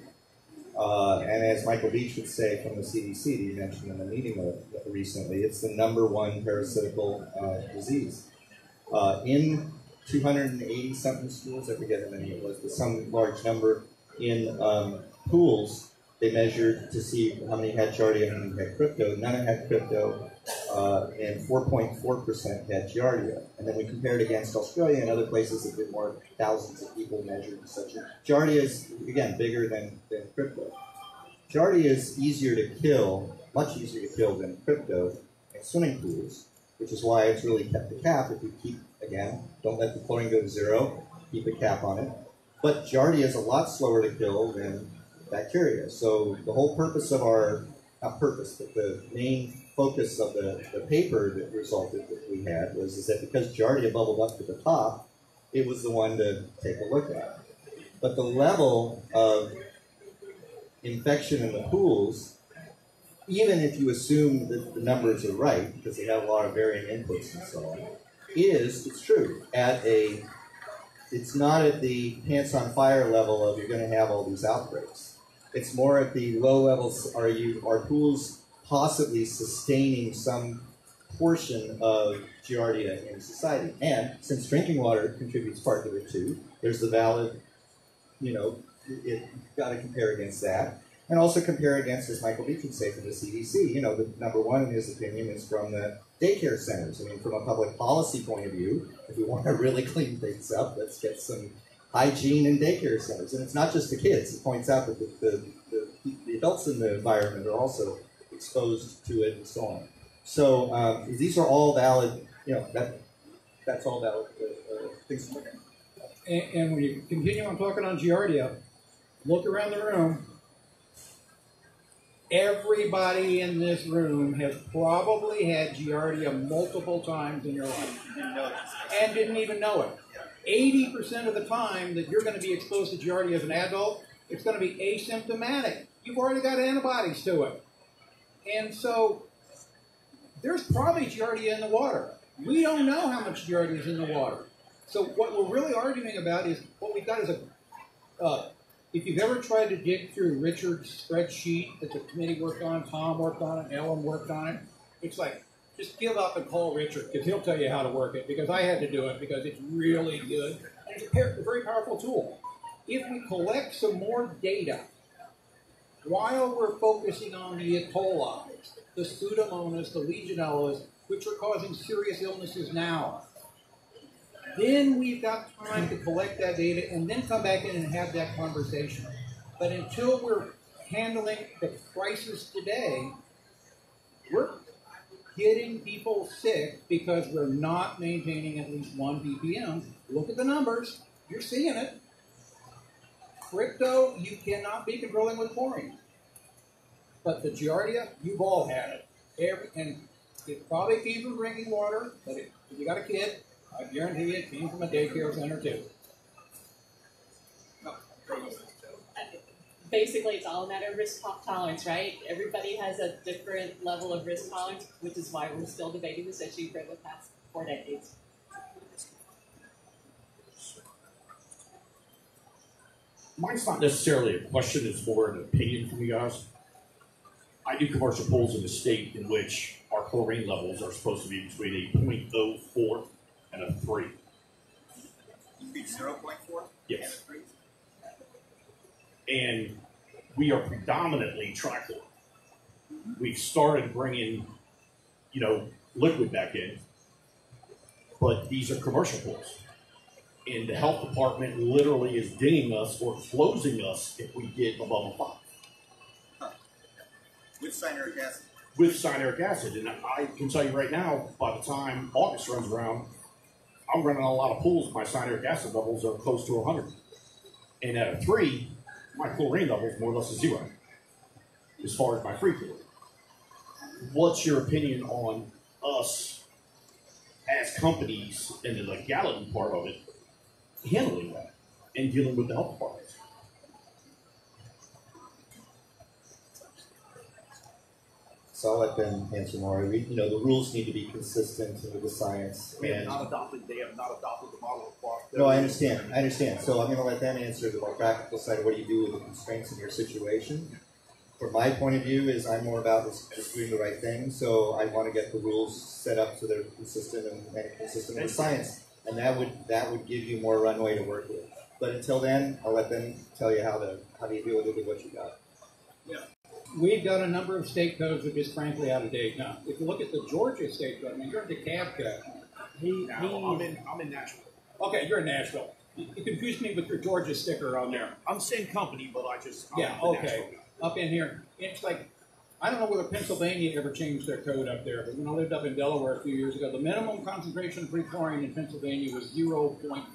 Uh, and as Michael Beach would say from the CDC, that you mentioned in the meeting recently, it's the number one parasitical uh, disease. Uh, in 280 something schools, I forget how many it was, but some large number in um, pools, they measured to see how many had Giardia and how many had crypto. None had crypto, uh, and 4.4% had Giardia. And then we compared against Australia and other places that did more thousands of people measured such. Giardia is, again, bigger than, than crypto. Giardia is easier to kill, much easier to kill than crypto in swimming pools, which is why it's really kept the cap. If you keep, again, don't let the chlorine go to zero, keep a cap on it. But Giardia is a lot slower to kill than bacteria. So the whole purpose of our, not purpose, but the main focus of the, the paper that resulted that we had was is that because Giardia bubbled up to the top, it was the one to take a look at. But the level of infection in the pools, even if you assume that the numbers are right, because they have a lot of varying inputs and so on, is, it's true, at a, it's not at the pants on fire level of you're going to have all these outbreaks. It's more at the low levels, are you, are pools possibly sustaining some portion of Giardia in society? And since drinking water contributes part of it too, there's the valid, you know, it, got to compare against that. And also compare against, as Michael Beach would say from the CDC, you know, the number one in his opinion is from the daycare centers. I mean, from a public policy point of view, if we want to really clean things up, let's get some hygiene in daycare centers. And it's not just the kids. It points out that the, the, the, the adults in the environment are also exposed to it and so on. So um, these are all valid, you know, that, that's all valid uh, uh, things to look at. And, and when you continue on talking on Giardia, look around the room. Everybody in this room has probably had Giardia multiple times in your life and didn't even know it. 80% of the time that you're going to be exposed to Giardia as an adult, it's going to be asymptomatic. You've already got antibodies to it. And so there's probably Giardia in the water. We don't know how much Giardia is in the water. So what we're really arguing about is what we've got is a. Uh, if you've ever tried to dig through Richard's spreadsheet that the committee worked on, Tom worked on it, Ellen worked on it, it's like just give up and call Richard because he'll tell you how to work it. Because I had to do it because it's really good and it's a, a very powerful tool. if we collect some more data while we're focusing on the E. coli, the Pseudomonas, the Legionellas, which are causing serious illnesses now, then we've got time to collect that data and then come back in and have that conversation. But until we're handling the crisis today, we're getting people sick because we're not maintaining at least one ppm. Look at the numbers. You're seeing it. Crypto, you cannot be controlling with chlorine. But the Giardia, you've all had it. Every, and it probably came from drinking water, but it, if you got a kid, I guarantee you it came from a daycare center too. Oh, Basically, it's all a matter of risk tolerance, right? Everybody has a different level of risk tolerance, which is why we're still debating this issue for the past four decades. Mine's not necessarily a question, it's more an opinion from you guys. I do commercial pools in the state in which our chlorine levels are supposed to be between a 0.04 and a 3. You reach zero point four? Yes. And we are predominantly trichlor. We've started bringing, you know, liquid back in, but these are commercial pools. And the health department literally is dinging us or closing us if we get above a five With cyanuric acid. with cyanuric acid. And I can tell you right now, by the time August runs around, I'm running a lot of pools. My cyanuric acid levels are close to 100. And at a three, my chlorine level is more or less zero as far as my free chlorine. What's your opinion on us as companies and the legality part of it handling that and dealing with the health department? So I'll let them answer more. We, you know, the rules need to be consistent with the science. We have And not adopted, they have not adopted the model aquatic. no, I understand. I understand. So I'm going to let them answer the more practical side. Of what do you do with the constraints in your situation? From my point of view, is I'm more about just, just doing the right thing. So I want to get the rules set up so they're consistent and, and consistent with science, and that would that would give you more runway to work with. But until then, I'll let them tell you how to how do you deal with it with what you got. We've got a number of state codes that are just frankly out of date now. If you look at the Georgia state code, I mean, you're in DeKalb code. He, Now, I'm in, I'm in Nashville. Okay, you're in Nashville. You you confused me with your Georgia sticker on there. I'm same company, but I just, I'm Yeah, okay. Up in here, it's like, I don't know whether Pennsylvania ever changed their code up there, but when I lived up in Delaware a few years ago, the minimum concentration of free chlorine in Pennsylvania was 0.5.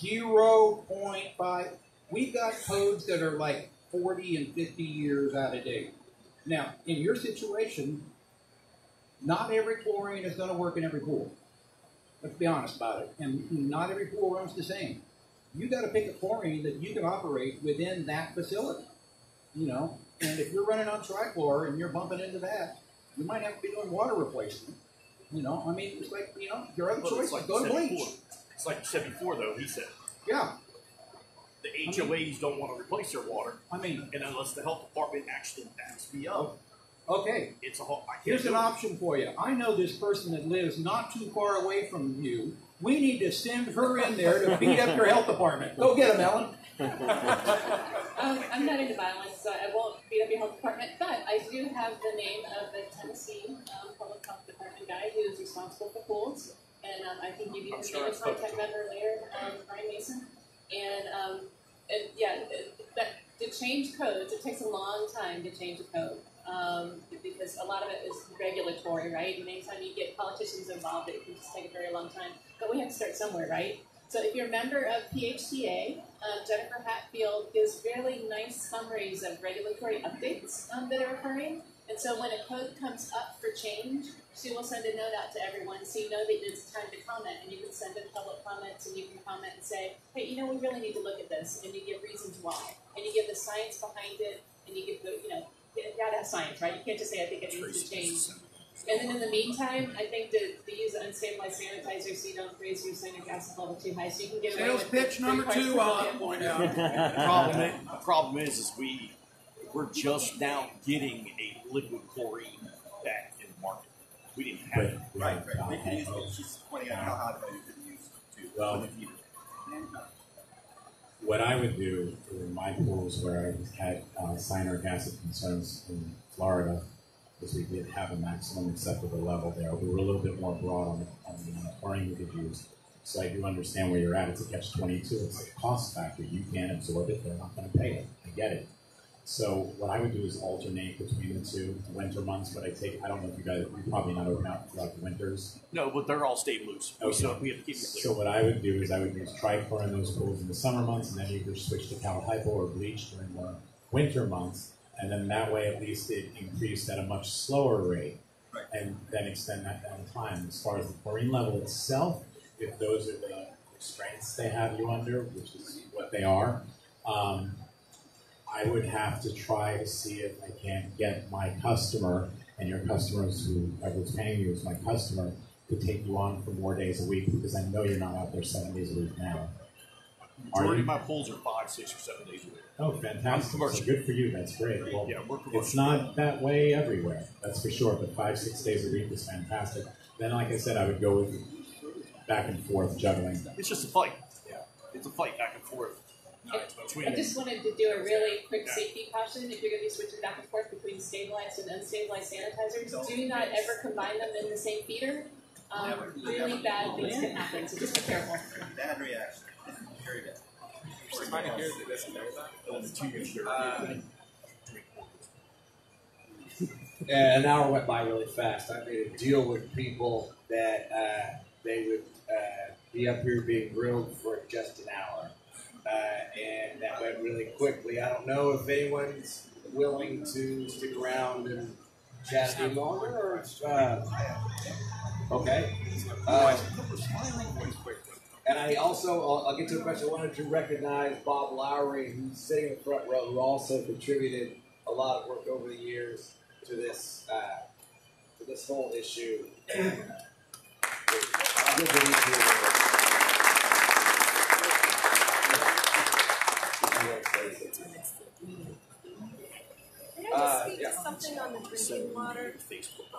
0.5. We've got codes that are like 40 and 50 years out of date. Now, in your situation, not every chlorine is going to work in every pool. Let's be honest about it. And not every pool runs the same. You got to pick a chlorine that you can operate within that facility. You know, and if you're running on trichlor and you're bumping into that, you might have to be doing water replacement. You know, I mean, it's like you know, your other But choice like go to bleach. before. It's like you said before, though, he said. Yeah. The HOAs don't want to replace their water. I mean, and unless the health department actually backs me up, Okay. it's a whole. I can't Here's an it. option for you. I know this person that lives not too far away from you. We need to send her in there to beat up your health department. Go get him, Ellen. Um, I'm not into violence, so I won't beat up your health department, but I do have the name of the Tennessee um, Public Health Department guy who is responsible for pools, and um, I can give you I'm his sure name I and to contact number later, um, Brian Mason. And, um, yeah, that, to change codes, it takes a long time to change a code. Um, because a lot of it is regulatory, right? And anytime you get politicians involved, it can just take a very long time. But we have to start somewhere, right? So if you're a member of PHTA, um, Jennifer Hatfield gives really nice summaries of regulatory updates um, that are occurring. And so when a code comes up for change, she will send a note out to everyone so you know that it's time to comment. And you can send in public comments and you can comment and say, hey, you know, we really need to look at this. And you give reasons why. And you give the science behind it. And you give the, you know, you gotta have science, right? You can't just say, I think it needs to change. And then in the meantime, I think that to use unstabilized sanitizer so you don't raise your cyanic acid level too high, so you can get away Sales with pitch three number parts two, per I'll million. point out. the problem, is, the problem is, is we we're just now getting a liquid chlorine back in the market. We didn't have it. Right, right. They could use it. She's pointing out how hot it could use too. Well, it what I would do in my pools where I had uh, cyanuric acid concerns in Florida, because we did have a maximum acceptable level there, we were a little bit more broad on the, on the amount of chlorine we could use. So I do understand where you're at. It's a catch 22. It's a cost factor. You can't absorb it. They're not going to pay it. I get it. So what I would do is alternate between the two winter months. But I take I don't know if you guys you're probably not open out throughout the winters. No, but they're all state loose. Okay. So we have to keep it clear. So what I would do is I would use trichlor in those pools in the summer months, and then either switch to cal hypo or bleach during the winter months, and then that way at least it increased at a much slower rate, and then extend that down time. As far as the chlorine level itself, if those are the restraints they have you under, which is what they are, um, I would have to try to see if I can get my customer and your customers, whoever's paying you is my customer, to take you on for more days a week because I know you're not out there seven days a week now. Majority of my pools are five, six, or seven days a week. Oh, fantastic. So good for you. That's great. Well, Yeah, we're commercial. it's not that way everywhere, that's for sure, but five, six days a week is fantastic. Then, like I said, I would go with back and forth juggling. It's just a fight. Yeah. It's a fight back and forth. Between I just wanted to do a really quick safety caution. If you're going to be switching back and forth between stabilized and unstabilized sanitizers, do not ever combine them in the same feeder. Um, really bad things can happen, so just be careful. Bad reaction. Very bad. Somebody here that doesn't know that. Uh, Yeah, an hour went by really fast. I made a deal with people that uh, they would uh, be up here being grilled for just an hour. Uh, and that went really quickly. I don't know if anyone's willing to stick around and chat any longer or. Uh, okay. Uh, and I also, I'll, I'll get to a question. I wanted to recognize Bob Lowry, who's sitting in the front row, who also contributed a lot of work over the years to this uh, to this whole issue. And, uh, good to meet you. Can I Uh, just speak yeah. to something on the drinking water?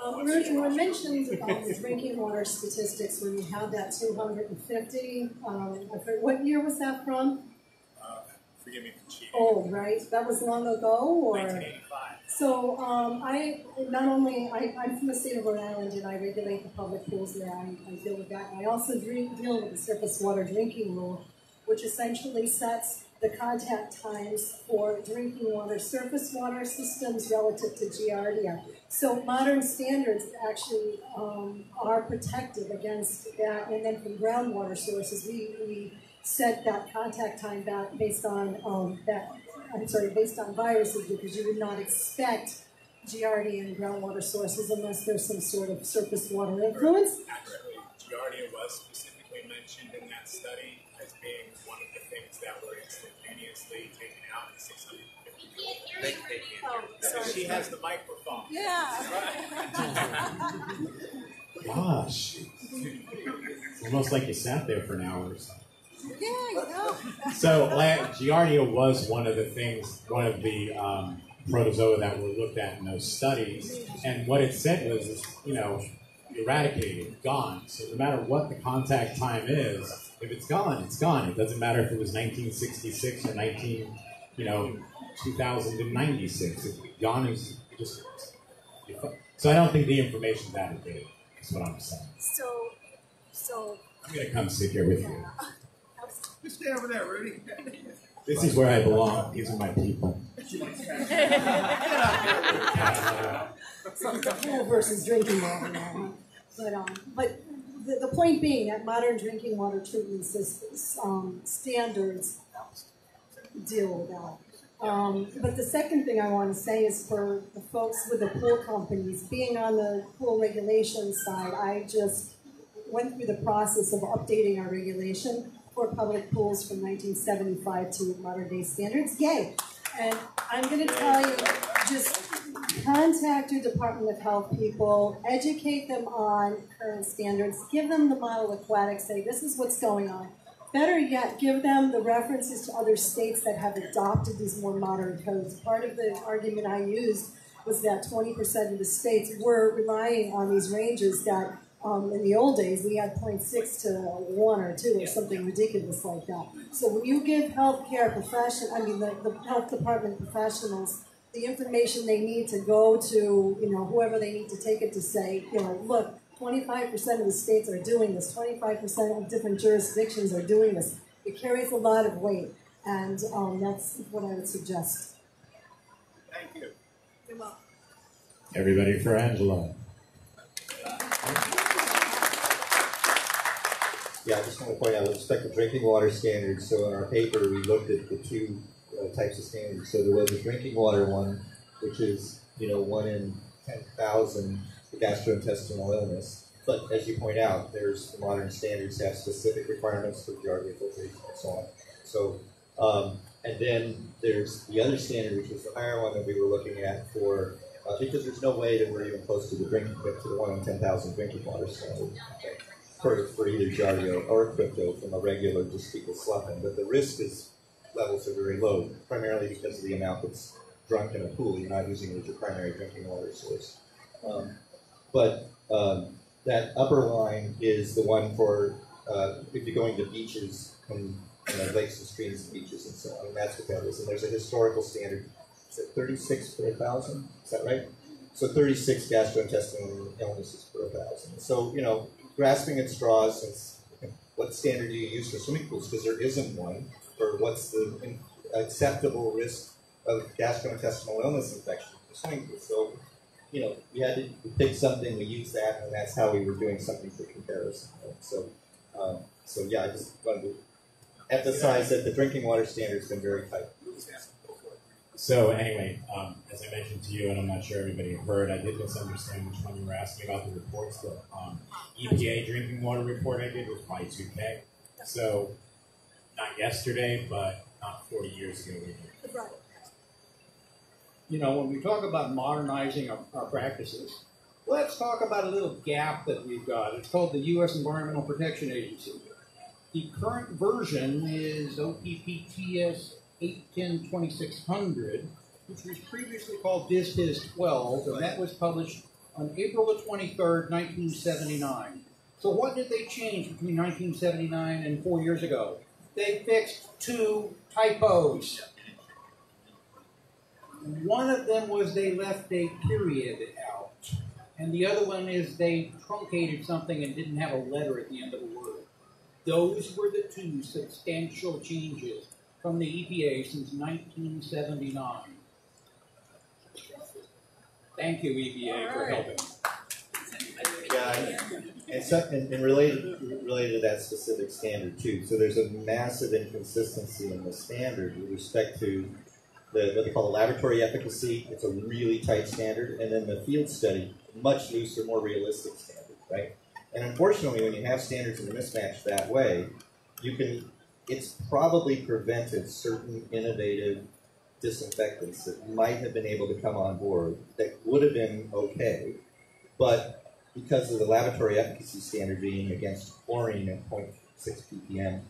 Um, Roger, you mentioned um, the drinking water statistics when you had that 250. Um, I what year was that from? Uh, forgive me for cheating. Oh, right, that was long ago, or? 1985. So um, I not only I, I'm from the state of Rhode Island and I regulate the public pools there. I, I deal with that. I also drink, deal with the surface water drinking rule, which essentially sets the contact times for drinking water, surface water systems relative to Giardia. So modern standards actually um, are protective against that. And then from groundwater sources, we, we set that contact time back based on um, that. I'm sorry, based on viruses because you would not expect Giardia in groundwater sources unless there's some sort of surface water influence. Accurately, Giardia was specifically mentioned in that study as being one of the things that were instantaneously taken out in 650 Oh, sorry. She has the microphone. Yeah. Gosh. It's almost like you sat there for an hour or so. Yeah, you know. So, Giardia was one of the things, one of the um, protozoa that were looked at in those studies. And what it said was, you know, eradicated, gone. So, no matter what the contact time is, if it's gone, it's gone. It doesn't matter if it was 1966 or 19, you know, 2096. It's gone is just. So, I don't think the information's that big. That's what I'm saying. So, so I'm gonna come sit here with you. Just stay over there, Rudy. This is where I belong. These are my people. so the pool versus drinking water now. But um, but the, the point being that modern drinking water treatment systems um, standards deal with that. Um, but the second thing I want to say is for the folks with the pool companies, being on the pool regulation side, I just went through the process of updating our regulation for public pools from 1975 to modern day standards. Yay! And I'm going to tell you, just contact your Department of Health people, educate them on current standards, give them the model aquatic, say this is what's going on. Better yet, give them the references to other states that have adopted these more modern codes. Part of the argument I used was that 20% of the states were relying on these ranges that Um, in the old days, we had 0.6 to 1 or 2 or something ridiculous like that. So when you give healthcare profession, I mean the, the health department professionals the information they need to go to, you know, whoever they need to take it to say, you know, look, 25% of the states are doing this, 25% of different jurisdictions are doing this. It carries a lot of weight, and um, that's what I would suggest. Thank you. You're welcome. Everybody for Angela. Yeah, I just want to point out with respect to drinking water standards, so in our paper, we looked at the two uh, types of standards. So there was a drinking water one, which is, you know, one in 10,000 gastrointestinal illness. But as you point out, there's modern standards have specific requirements for Giardia filtration and so on. So, um, and then there's the other standard, which was the higher one that we were looking at for, uh, because there's no way that we're even close to the drinking, to the one in 10,000 drinking water standard. For, for either Giardia or crypto from a regular just fecal sloughing. But the risk is levels are very low, primarily because of the amount that's drunk in a pool. You're not using it as your primary drinking water source. Um, but um, that upper line is the one for uh, if you're going to beaches and you know, lakes and streams and beaches and so on. And that's what that is. And there's a historical standard. Is it 36 per thousand? Is that right? So 36 gastrointestinal illnesses per thousand. So, you know, grasping at straws, since what standard do you use for swimming pools? Because there isn't one. For what's the acceptable risk of gastrointestinal illness infection for pools? So, you know, we had to pick something, we used that, and that's how we were doing something for comparison. So, um, so yeah, I just wanted to emphasize that the drinking water standard has been very tight. So anyway, um, as I mentioned to you, and I'm not sure everybody heard, I did misunderstand which one you were asking about the reports. The um, EPA drinking water report I did was by 2K. So not yesterday, but not 40 years ago either. Right. You know, when we talk about modernizing our, our practices, let's talk about a little gap that we've got. It's called the U.S. Environmental Protection Agency. The current version is OPPTS 810-2600, which was previously called DISPIS 12, and that was published on April the 23rd, 1979. So what did they change between 1979 and four years ago? They fixed two typos. One of them was they left a period out, and the other one is they truncated something and didn't have a letter at the end of a word. Those were the two substantial changes from the EPA since 1979. Thank you, EPA, for helping. Yeah, and, so, and, and, related related to that specific standard too. So there's a massive inconsistency in the standard with respect to the what they call the laboratory efficacy. It's a really tight standard, and then the field study, much looser, more realistic standard, right? And unfortunately, when you have standards in a mismatch that way, you can it's probably prevented certain innovative disinfectants that might have been able to come on board that would have been okay, but because of the laboratory efficacy standard being against chlorine at 0.6 ppm,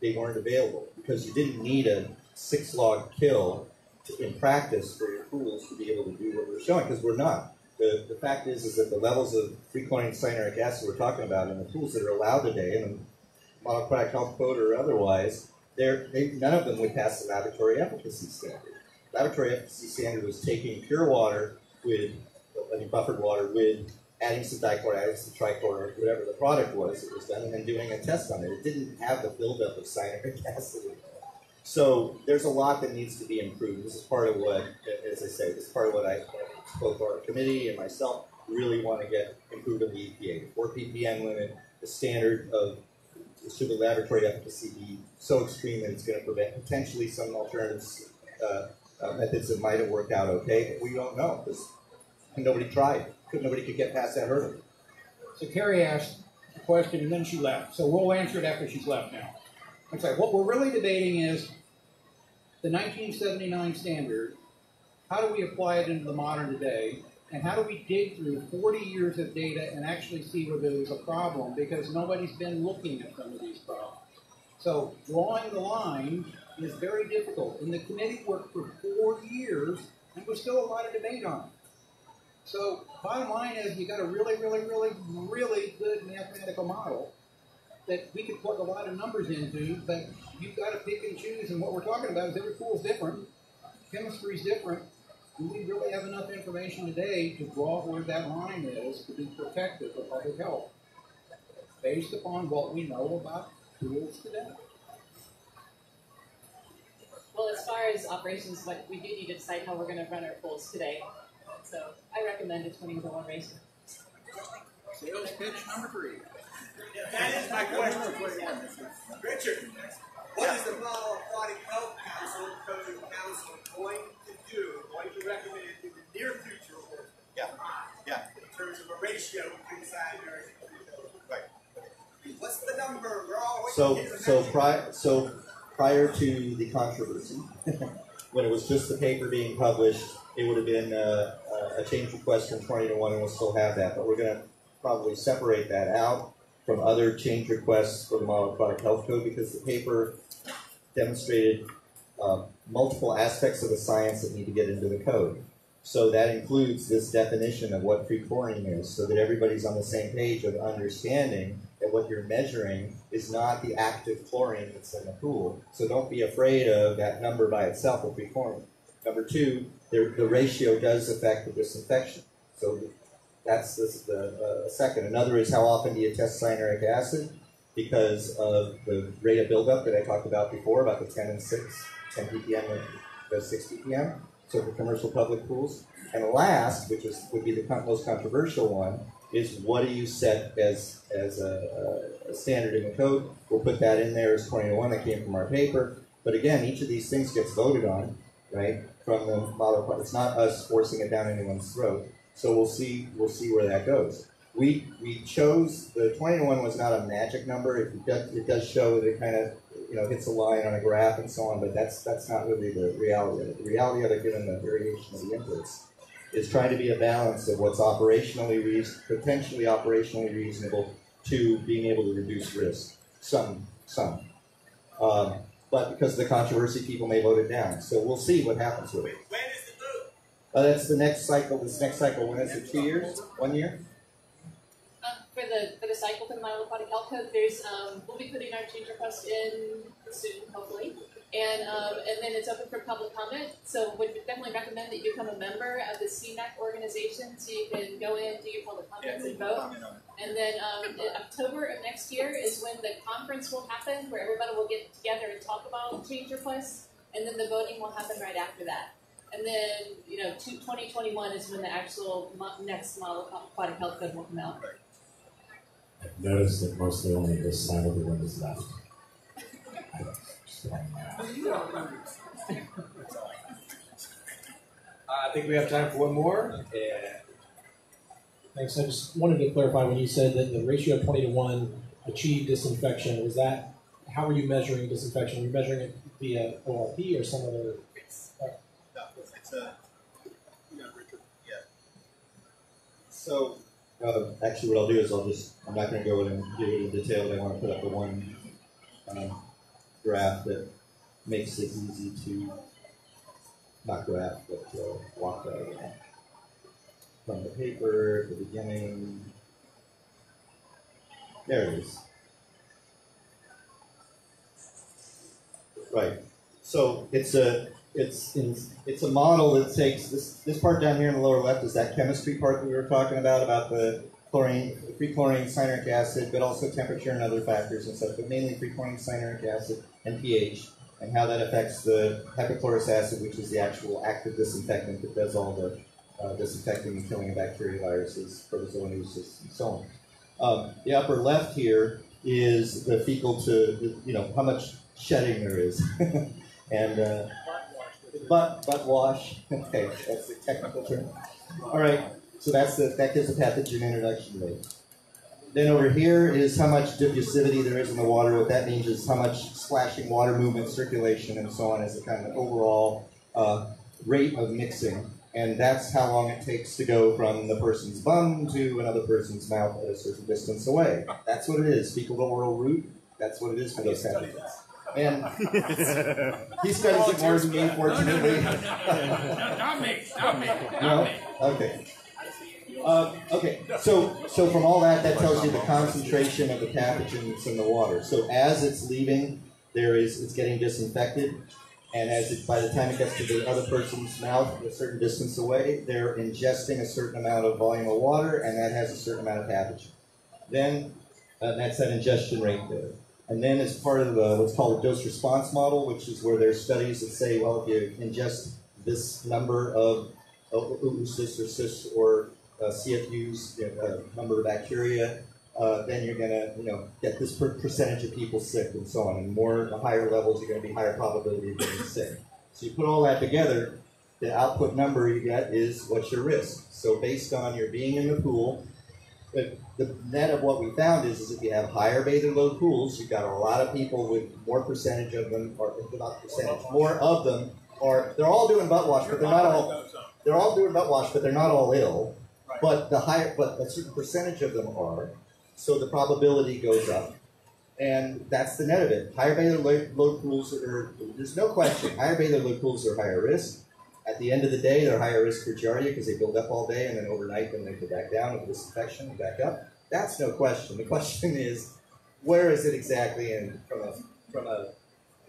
they weren't available because you didn't need a six log kill to, in practice for your pools to be able to do what we're showing because we're not. The, the fact is is that the levels of free chlorine cyanuric acid we're talking about in the pools that are allowed today, and Model Aquatic health code or otherwise, they, none of them would pass the laboratory efficacy standard. Laboratory efficacy standard was taking pure water with, I mean, buffered water with adding some dichlor, adding some trichlor, or whatever the product was that was done, and then doing a test on it. It didn't have the buildup of cyanuric acid. So there's a lot that needs to be improved. This is part of what, as I say, this is part of what I, both our committee and myself, really want to get improved in the EPA. The 4 ppm limit, the standard of should the laboratory efficacy be so extreme that it's going to prevent potentially some alternative uh, uh, methods that might have worked out okay? But we don't know because nobody tried. Nobody could get past that hurdle. So Carrie asked a question and then she left. So we'll answer it after she's left now. Okay, what we're really debating is the 1979 standard. How do we apply it into the modern today? And how do we dig through 40 years of data and actually see whether there's a problem? Because nobody's been looking at some of these problems. So drawing the line is very difficult. And the committee worked for four years and there's still a lot of debate on it. So bottom line is you got a really, really, really, really good mathematical model that we could plug a lot of numbers into, but you've got to pick and choose. And what we're talking about is every pool is different, chemistry is different. Do we really have enough information today to draw where that line is to be protective of public health, based upon what we know about pools today? Well, as far as operations, what we do need to decide how we're going to run our pools today. So I recommend a 20 to 1 ratio. Sales pitch number three. That is my question. Richard, what is the Model Aquatic Health Council, Code Council going to do, going to recommend in the near future, or Yeah. Yeah. in terms of a ratio between sanitary Right. What's the number? We're all So, to hear the so next- prior, so prior to the controversy, when it was just the paper being published, it would have been uh, a change request from 20 to 1, and we'll still have that. But we're going to probably separate that out from other change requests for the Model Aquatic Health Code because the paper demonstrated uh, multiple aspects of the science that need to get into the code. So that includes this definition of what free chlorine is, so that everybody's on the same page of understanding that what you're measuring is not the active chlorine that's in the pool. So don't be afraid of that number by itself of free chlorine. Number two, the, the ratio does affect the disinfection. So that's this, the uh, second. Another is how often do you test cyanuric acid? Because of the rate of buildup that I talked about before, about the 10 and 6, 10 ppm and the 6 ppm. So for commercial public pools. And last, which is would be the most controversial one, is what do you set as as a, a, a standard in the code? We'll put that in there as 20 to 1 that came from our paper. But again, each of these things gets voted on, right, from the model. It's not us forcing it down anyone's throat. So we'll see we'll see where that goes. We we chose the 21 was not a magic number. It does, it does show that it kind of you know hits a line on a graph and so on, but that's that's not really the reality of it. The reality of it, given the variation of the inputs, is trying to be a balance of what's operationally potentially operationally reasonable to being able to reduce risk. Some some. Um, but because of the controversy, people may vote it down. So we'll see what happens with it. When is the vote? Uh, that's the next cycle. This next cycle, when is it? Two years? One year? Um, for the for the cycle for the Model Aquatic Health Code, there's um, we'll be putting our change request in soon, hopefully, and um, and then it's open for public comment. So would definitely recommend that you become a member of the CMAHC organization, so you can go in, do your public comments, and vote. And then um, in October of next year is when the conference will happen, where everybody will get together and talk about change requests, and then the voting will happen right after that. And then, you know, 2021 is when the actual mo- next model aquatic health code will come out. I've noticed that mostly only this side of the room is left. I think we have time for one more. Yeah. Thanks. I just wanted to clarify when you said that the ratio of 20 to 1 achieved disinfection, was that, how are you measuring disinfection? Are you measuring it via ORP or some other? No, it's a. Yeah. So, uh, actually, what I'll do is I'll just, I'm not going to go in and give it in detail. I want to put up the one um, graph that makes it easy to, not graph, but uh, block diagram. From the paper, the beginning. There it is. Right. So it's a it's in, it's a model that takes this this part down here in the lower left is that chemistry part that we were talking about about the chlorine, free chlorine, cyanuric acid, but also temperature and other factors and stuff, but mainly free chlorine, cyanuric acid, and pH, and how that affects the hypochlorous acid, which is the actual active disinfectant that does all the uh, disinfecting and killing of bacteria, viruses, protozoonoses, and so on. Um, the upper left here is the fecal to, you know, how much shedding there is. and uh, butt, butt wash. Okay, that's the technical term. All right, so that's the, that gives a pathogen introduction rate. Then over here is how much diffusivity there is in the water. What that means is how much splashing water movement, circulation, and so on as a kind of overall uh, rate of mixing. And that's how long it takes to go from the person's bum to another person's mouth at a certain distance away. That's what it is. Fecal to oral route. That's what it is for those pathogens. And he studies it more than me, fortunately. Not me, not me, not No? me. Okay. Uh, okay, so so from all that, that tells you the concentration of the pathogens in the water. So as it's leaving, there is it's getting disinfected, and as it, by the time it gets to the other person's mouth, a certain distance away, they're ingesting a certain amount of volume of water, and that has a certain amount of pathogen. Then uh, that's that ingestion rate there. And then as part of the, what's called a dose response model, which is where there's studies that say, well, if you ingest this number of oocysts or cysts or uh, CFUs, you know, uh, number of bacteria, uh, then you're going to, you know, get this per- percentage of people sick and so on. And more, the higher levels, you're going to be higher probability of getting sick. So you put all that together, the output number you get is what's your risk. So based on your being in the pool, the, the net of what we found is, is if you have higher bather load pools, you've got a lot of people with more percentage of them, or not percentage, more of them, or they're all doing butt wash, but they're not all they're all doing butt wash, but they're not all ill. But the higher, but a certain percentage of them are, so the probability goes up, and that's the net of it. Higher bather load, pools are there's no question. Higher bather load pools are higher risk. At the end of the day, they're higher risk for giardia because they build up all day, and then overnight, then they go back down with disinfection and back up. That's no question. The question is, where is it exactly? And from a from a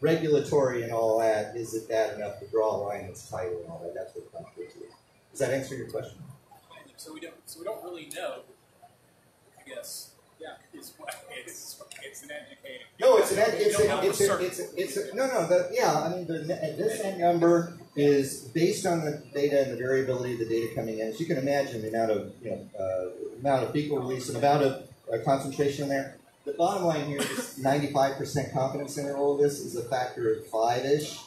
regulatory and all that, is it bad enough to draw a line that's tighter and all that? That's what comes to. Does that answer your question? So we don't. So we don't really know. I guess. Yeah. It's it's it's an educating. No, it's an it's don't a, have it's a, it's a, it's a, no no the, yeah I mean the this end number is based on the data and the variability of the data coming in. As you can imagine, the amount of you know uh, amount of fecal release and amount of uh, concentration in there. The bottom line here is 95% confidence interval of this is a factor of five-ish,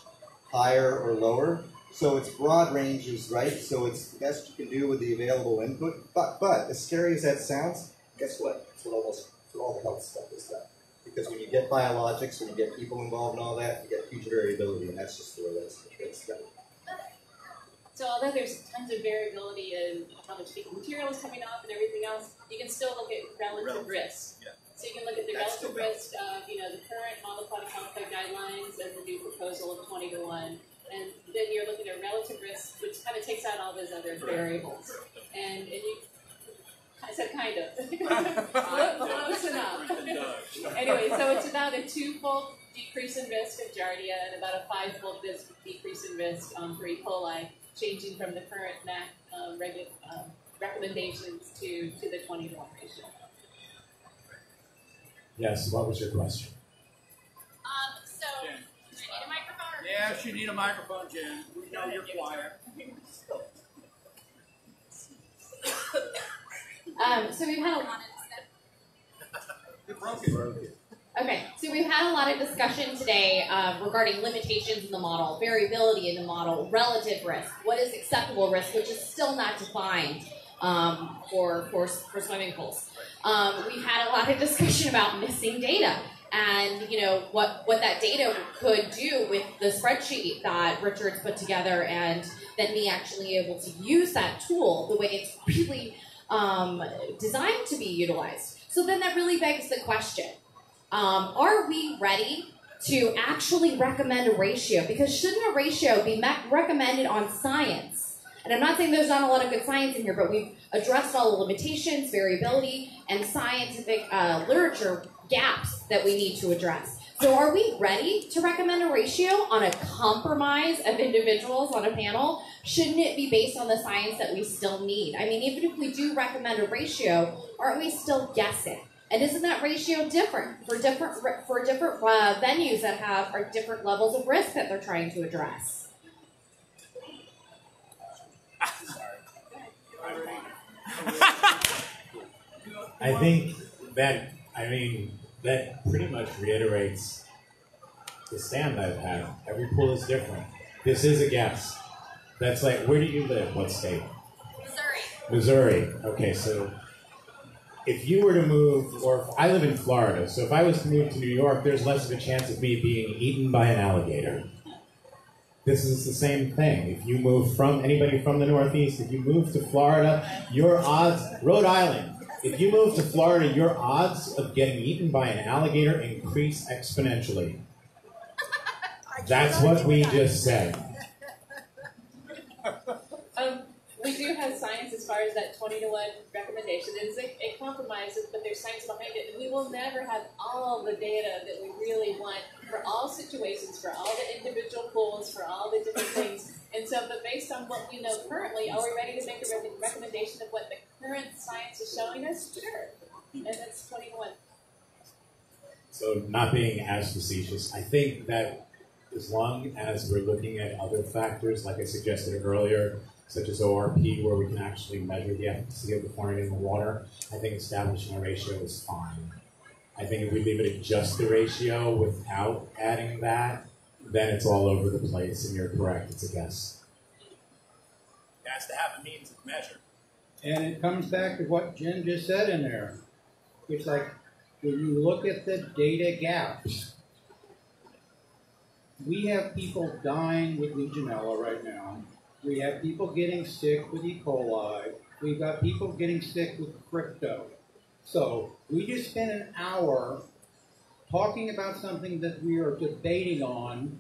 higher or lower. So it's broad ranges, right? So it's the best you can do with the available input. But but as scary as that sounds, guess what? It's what almost it's what all the health stuff is done. Because when you get biologics, when you get people involved in all that, you get huge variability, and that's just the way that's it's done. So although there's tons of variability in how much fecal material is coming off and everything else, you can still look at relative risk. Yeah. So you can look at the That's relative still risk of, you know, the current Model Aquatic Health Code guidelines and the new proposal of 20 to 1. And then you're looking at relative risk, which kind of takes out all those other variables. And, and you, I said kind of. Close enough. anyway, so it's about a two-fold decrease in risk of Giardia and about a five-fold decrease in risk um, for E. coli, changing from the current MAHC um, regu- um, recommendations to, to the 20 to 1 ratio. Yes, what was your question? Um, so, do Yes, you need a microphone, Jen. We know you're quiet. Um, so we've had a lot of Okay, so we've had a lot of discussion today uh, regarding limitations in the model, variability in the model, relative risk, what is acceptable risk, which is still not defined um, for, for, for swimming pools. Um, we've had a lot of discussion about missing data and you know what, what that data could do with the spreadsheet that Richard's put together and then me actually able to use that tool the way it's really um, designed to be utilized. So then that really begs the question um, are we ready to actually recommend a ratio? Because shouldn't a ratio be recommended on science? And I'm not saying there's not a lot of good science in here, but we've addressed all the limitations, variability, and scientific uh, literature gaps that we need to address. So, are we ready to recommend a ratio on a compromise of individuals on a panel? Shouldn't it be based on the science that we still need? I mean, even if we do recommend a ratio, aren't we still guessing? And isn't that ratio different for different for different uh, venues that have are different levels of risk that they're trying to address? I think that, I mean, that pretty much reiterates the stand I've had. Every pool is different. This is a guess. That's like, where do you live? What state? Missouri. Missouri. Okay, so if you were to move, or if I live in Florida, so if I was to move to New York, there's less of a chance of me being eaten by an alligator. This is the same thing. If you move from anybody from the Northeast, if you move to Florida, your odds, Rhode Island, if you move to Florida, your odds of getting eaten by an alligator increase exponentially. That's what we just said. Um, we do have science as far as that 20 to 1 recommendation. It is a, a compromise, but there's science behind it. And we will never have all the data that we really want for all situations, for all the individual pools, for all the different things. And so, but based on what we know currently, are we ready to make a re- recommendation of what the current science is showing us? Sure. And that's 21. So, not being as facetious, I think that as long as we're looking at other factors, like I suggested earlier, such as ORP, where we can actually measure the efficacy of the chlorine in the water, I think establishing a ratio is fine. I think if we leave it at just the ratio without adding that, then it's all over the place, and you're correct, it's a guess. It has to have a means of measure. And it comes back to what Jen just said in there. It's like when you look at the data gaps, we have people dying with Legionella right now. We have people getting sick with E. coli. We've got people getting sick with crypto. So we just spent an hour talking about something that we are debating on.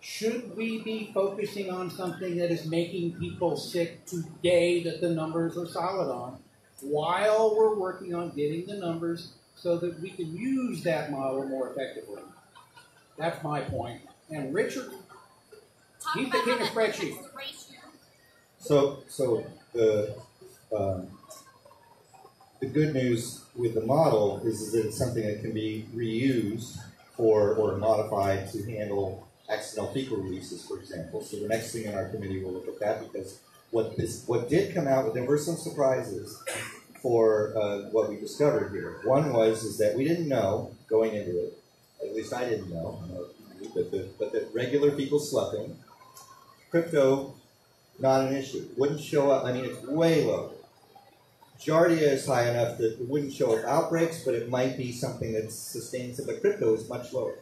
Should we be focusing on something that is making people sick today that the numbers are solid on, while we're working on getting the numbers so that we can use that model more effectively? That's my point. And Richard, he's the king of spreadsheets. So, so the um, the good news with the model is, is that it's something that can be reused or or modified to handle accidental fecal releases, for example. So the next thing in our committee will look at that because what this what did come out, with, there were some surprises for uh, what we discovered here. One was is that we didn't know going into it. At least I didn't know. But the, but the regular fecal sloughing, crypto not an issue. Wouldn't show up. I mean, it's way low. Giardia is high enough that it wouldn't show up outbreaks, but it might be something that sustains it. But crypto is much lower.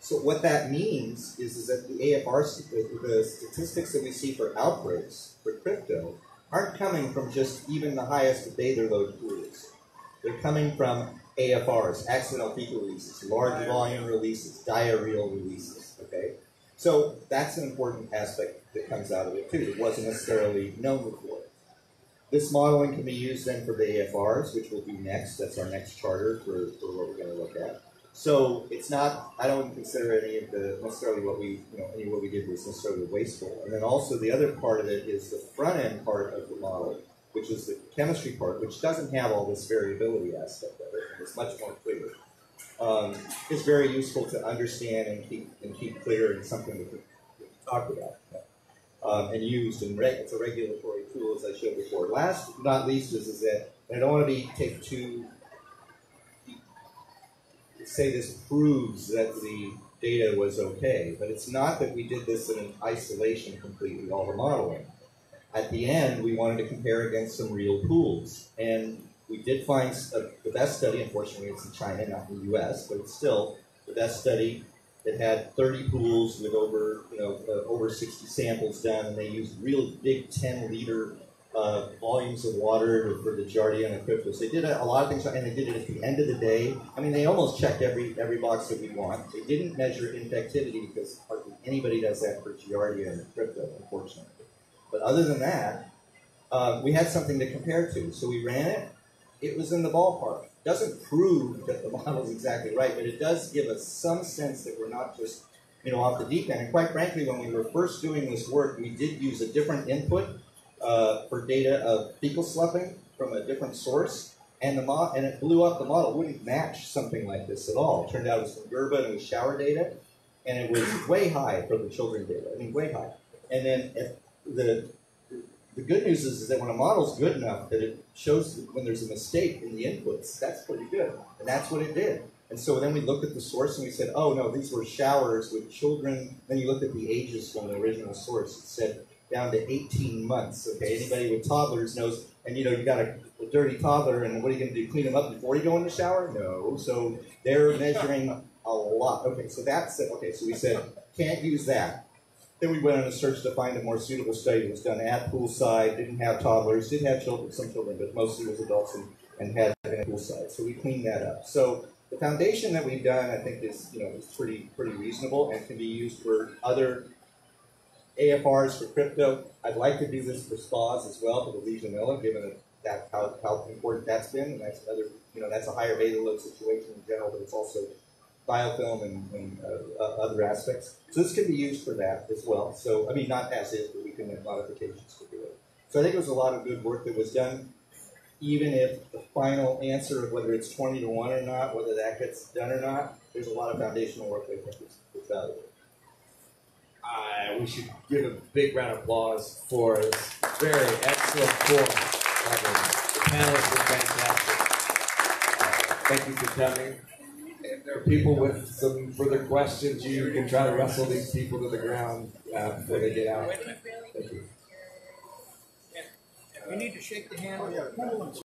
So what that means is, is that the AFR, uh, the statistics that we see for outbreaks for crypto, aren't coming from just even the highest bather load pools. They're coming from AFRs, accidental fecal releases, large volume releases, diarrheal releases. Okay, so that's an important aspect that comes out of it too. It wasn't necessarily known before. This modeling can be used then for the AFRs, which we'll do next. That's our next charter for, for what we're going to look at. So it's not, I don't consider any of the, necessarily what we, you know, any of what we did was necessarily wasteful. And then also the other part of it is the front end part of the model, which is the chemistry part, which doesn't have all this variability aspect of it. and It's much more clear. Um, is very useful to understand and keep and keep clear and something can talk about um, and used and reg- it's a regulatory tool as I showed before. Last but not least is, is that and I don't want to be take too say this proves that the data was okay, but it's not that we did this in isolation completely, all the modeling. At the end, we wanted to compare against some real pools. And we did find a, the best study, unfortunately, it's in China, not in the US, but it's still the best study that had 30 pools with over, you know, uh, over 60 samples done, and they used real big 10 liter uh, volumes of water for the Giardia and the Cryptos. They did a, a, lot of things, and they did it at the end of the day. I mean, they almost checked every every box that we want. They didn't measure infectivity because hardly anybody does that for Giardia and the Crypto, unfortunately. But other than that, uh, we had something to compare to. So we ran it. It was in the ballpark. Doesn't prove that the model is exactly right, but it does give us some sense that we're not just you know off the deep end. And quite frankly, when we were first doing this work, we did use a different input uh, for data of fecal sloughing from a different source, and the and it blew up the model. It wouldn't match something like this at all. It turned out it was from Gerba and it was shower data, and it was way high for the children data. I mean, way high. And then the the good news is, is that when a model's good enough that it shows when there's a mistake in the inputs, that's pretty good, and that's what it did. And so then we looked at the source and we said, oh no, these were showers with children. Then you looked at the ages from the original source. It said down to 18 months. Okay, anybody with toddlers knows, and you know you got a, a dirty toddler, and what are you going to do? Clean them up before you go in the shower? No. So they're measuring a lot. Okay, so that's it. Okay, so we said can't use that. Then we went on a search to find a more suitable study that was done at poolside, didn't have toddlers, did have children, some children, but mostly was adults and, and had it at poolside. So we cleaned that up. So the foundation that we've done, I think, is you know is pretty pretty reasonable and can be used for other AFRs for crypto. I'd like to do this for spas as well for the Legionella, given that how, how important that's been. And that's another, you know, that's a higher bather load situation in general, but it's also biofilm and, and uh, uh, other aspects. So this can be used for that as well. So, I mean, not as is, but we can make modifications to do it. So I think it was a lot of good work that was done. Even if the final answer of whether it's 20 to 1 or not, whether that gets done or not, there's a lot of foundational work that I think is, valuable. Uh, we should give a big round of applause for this very excellent forum. The panelists were fantastic. Uh, thank you for coming. If there are people with some further questions, you can try to wrestle these people to the ground uh, before they get out. Thank you. We need to shake the hand of the pool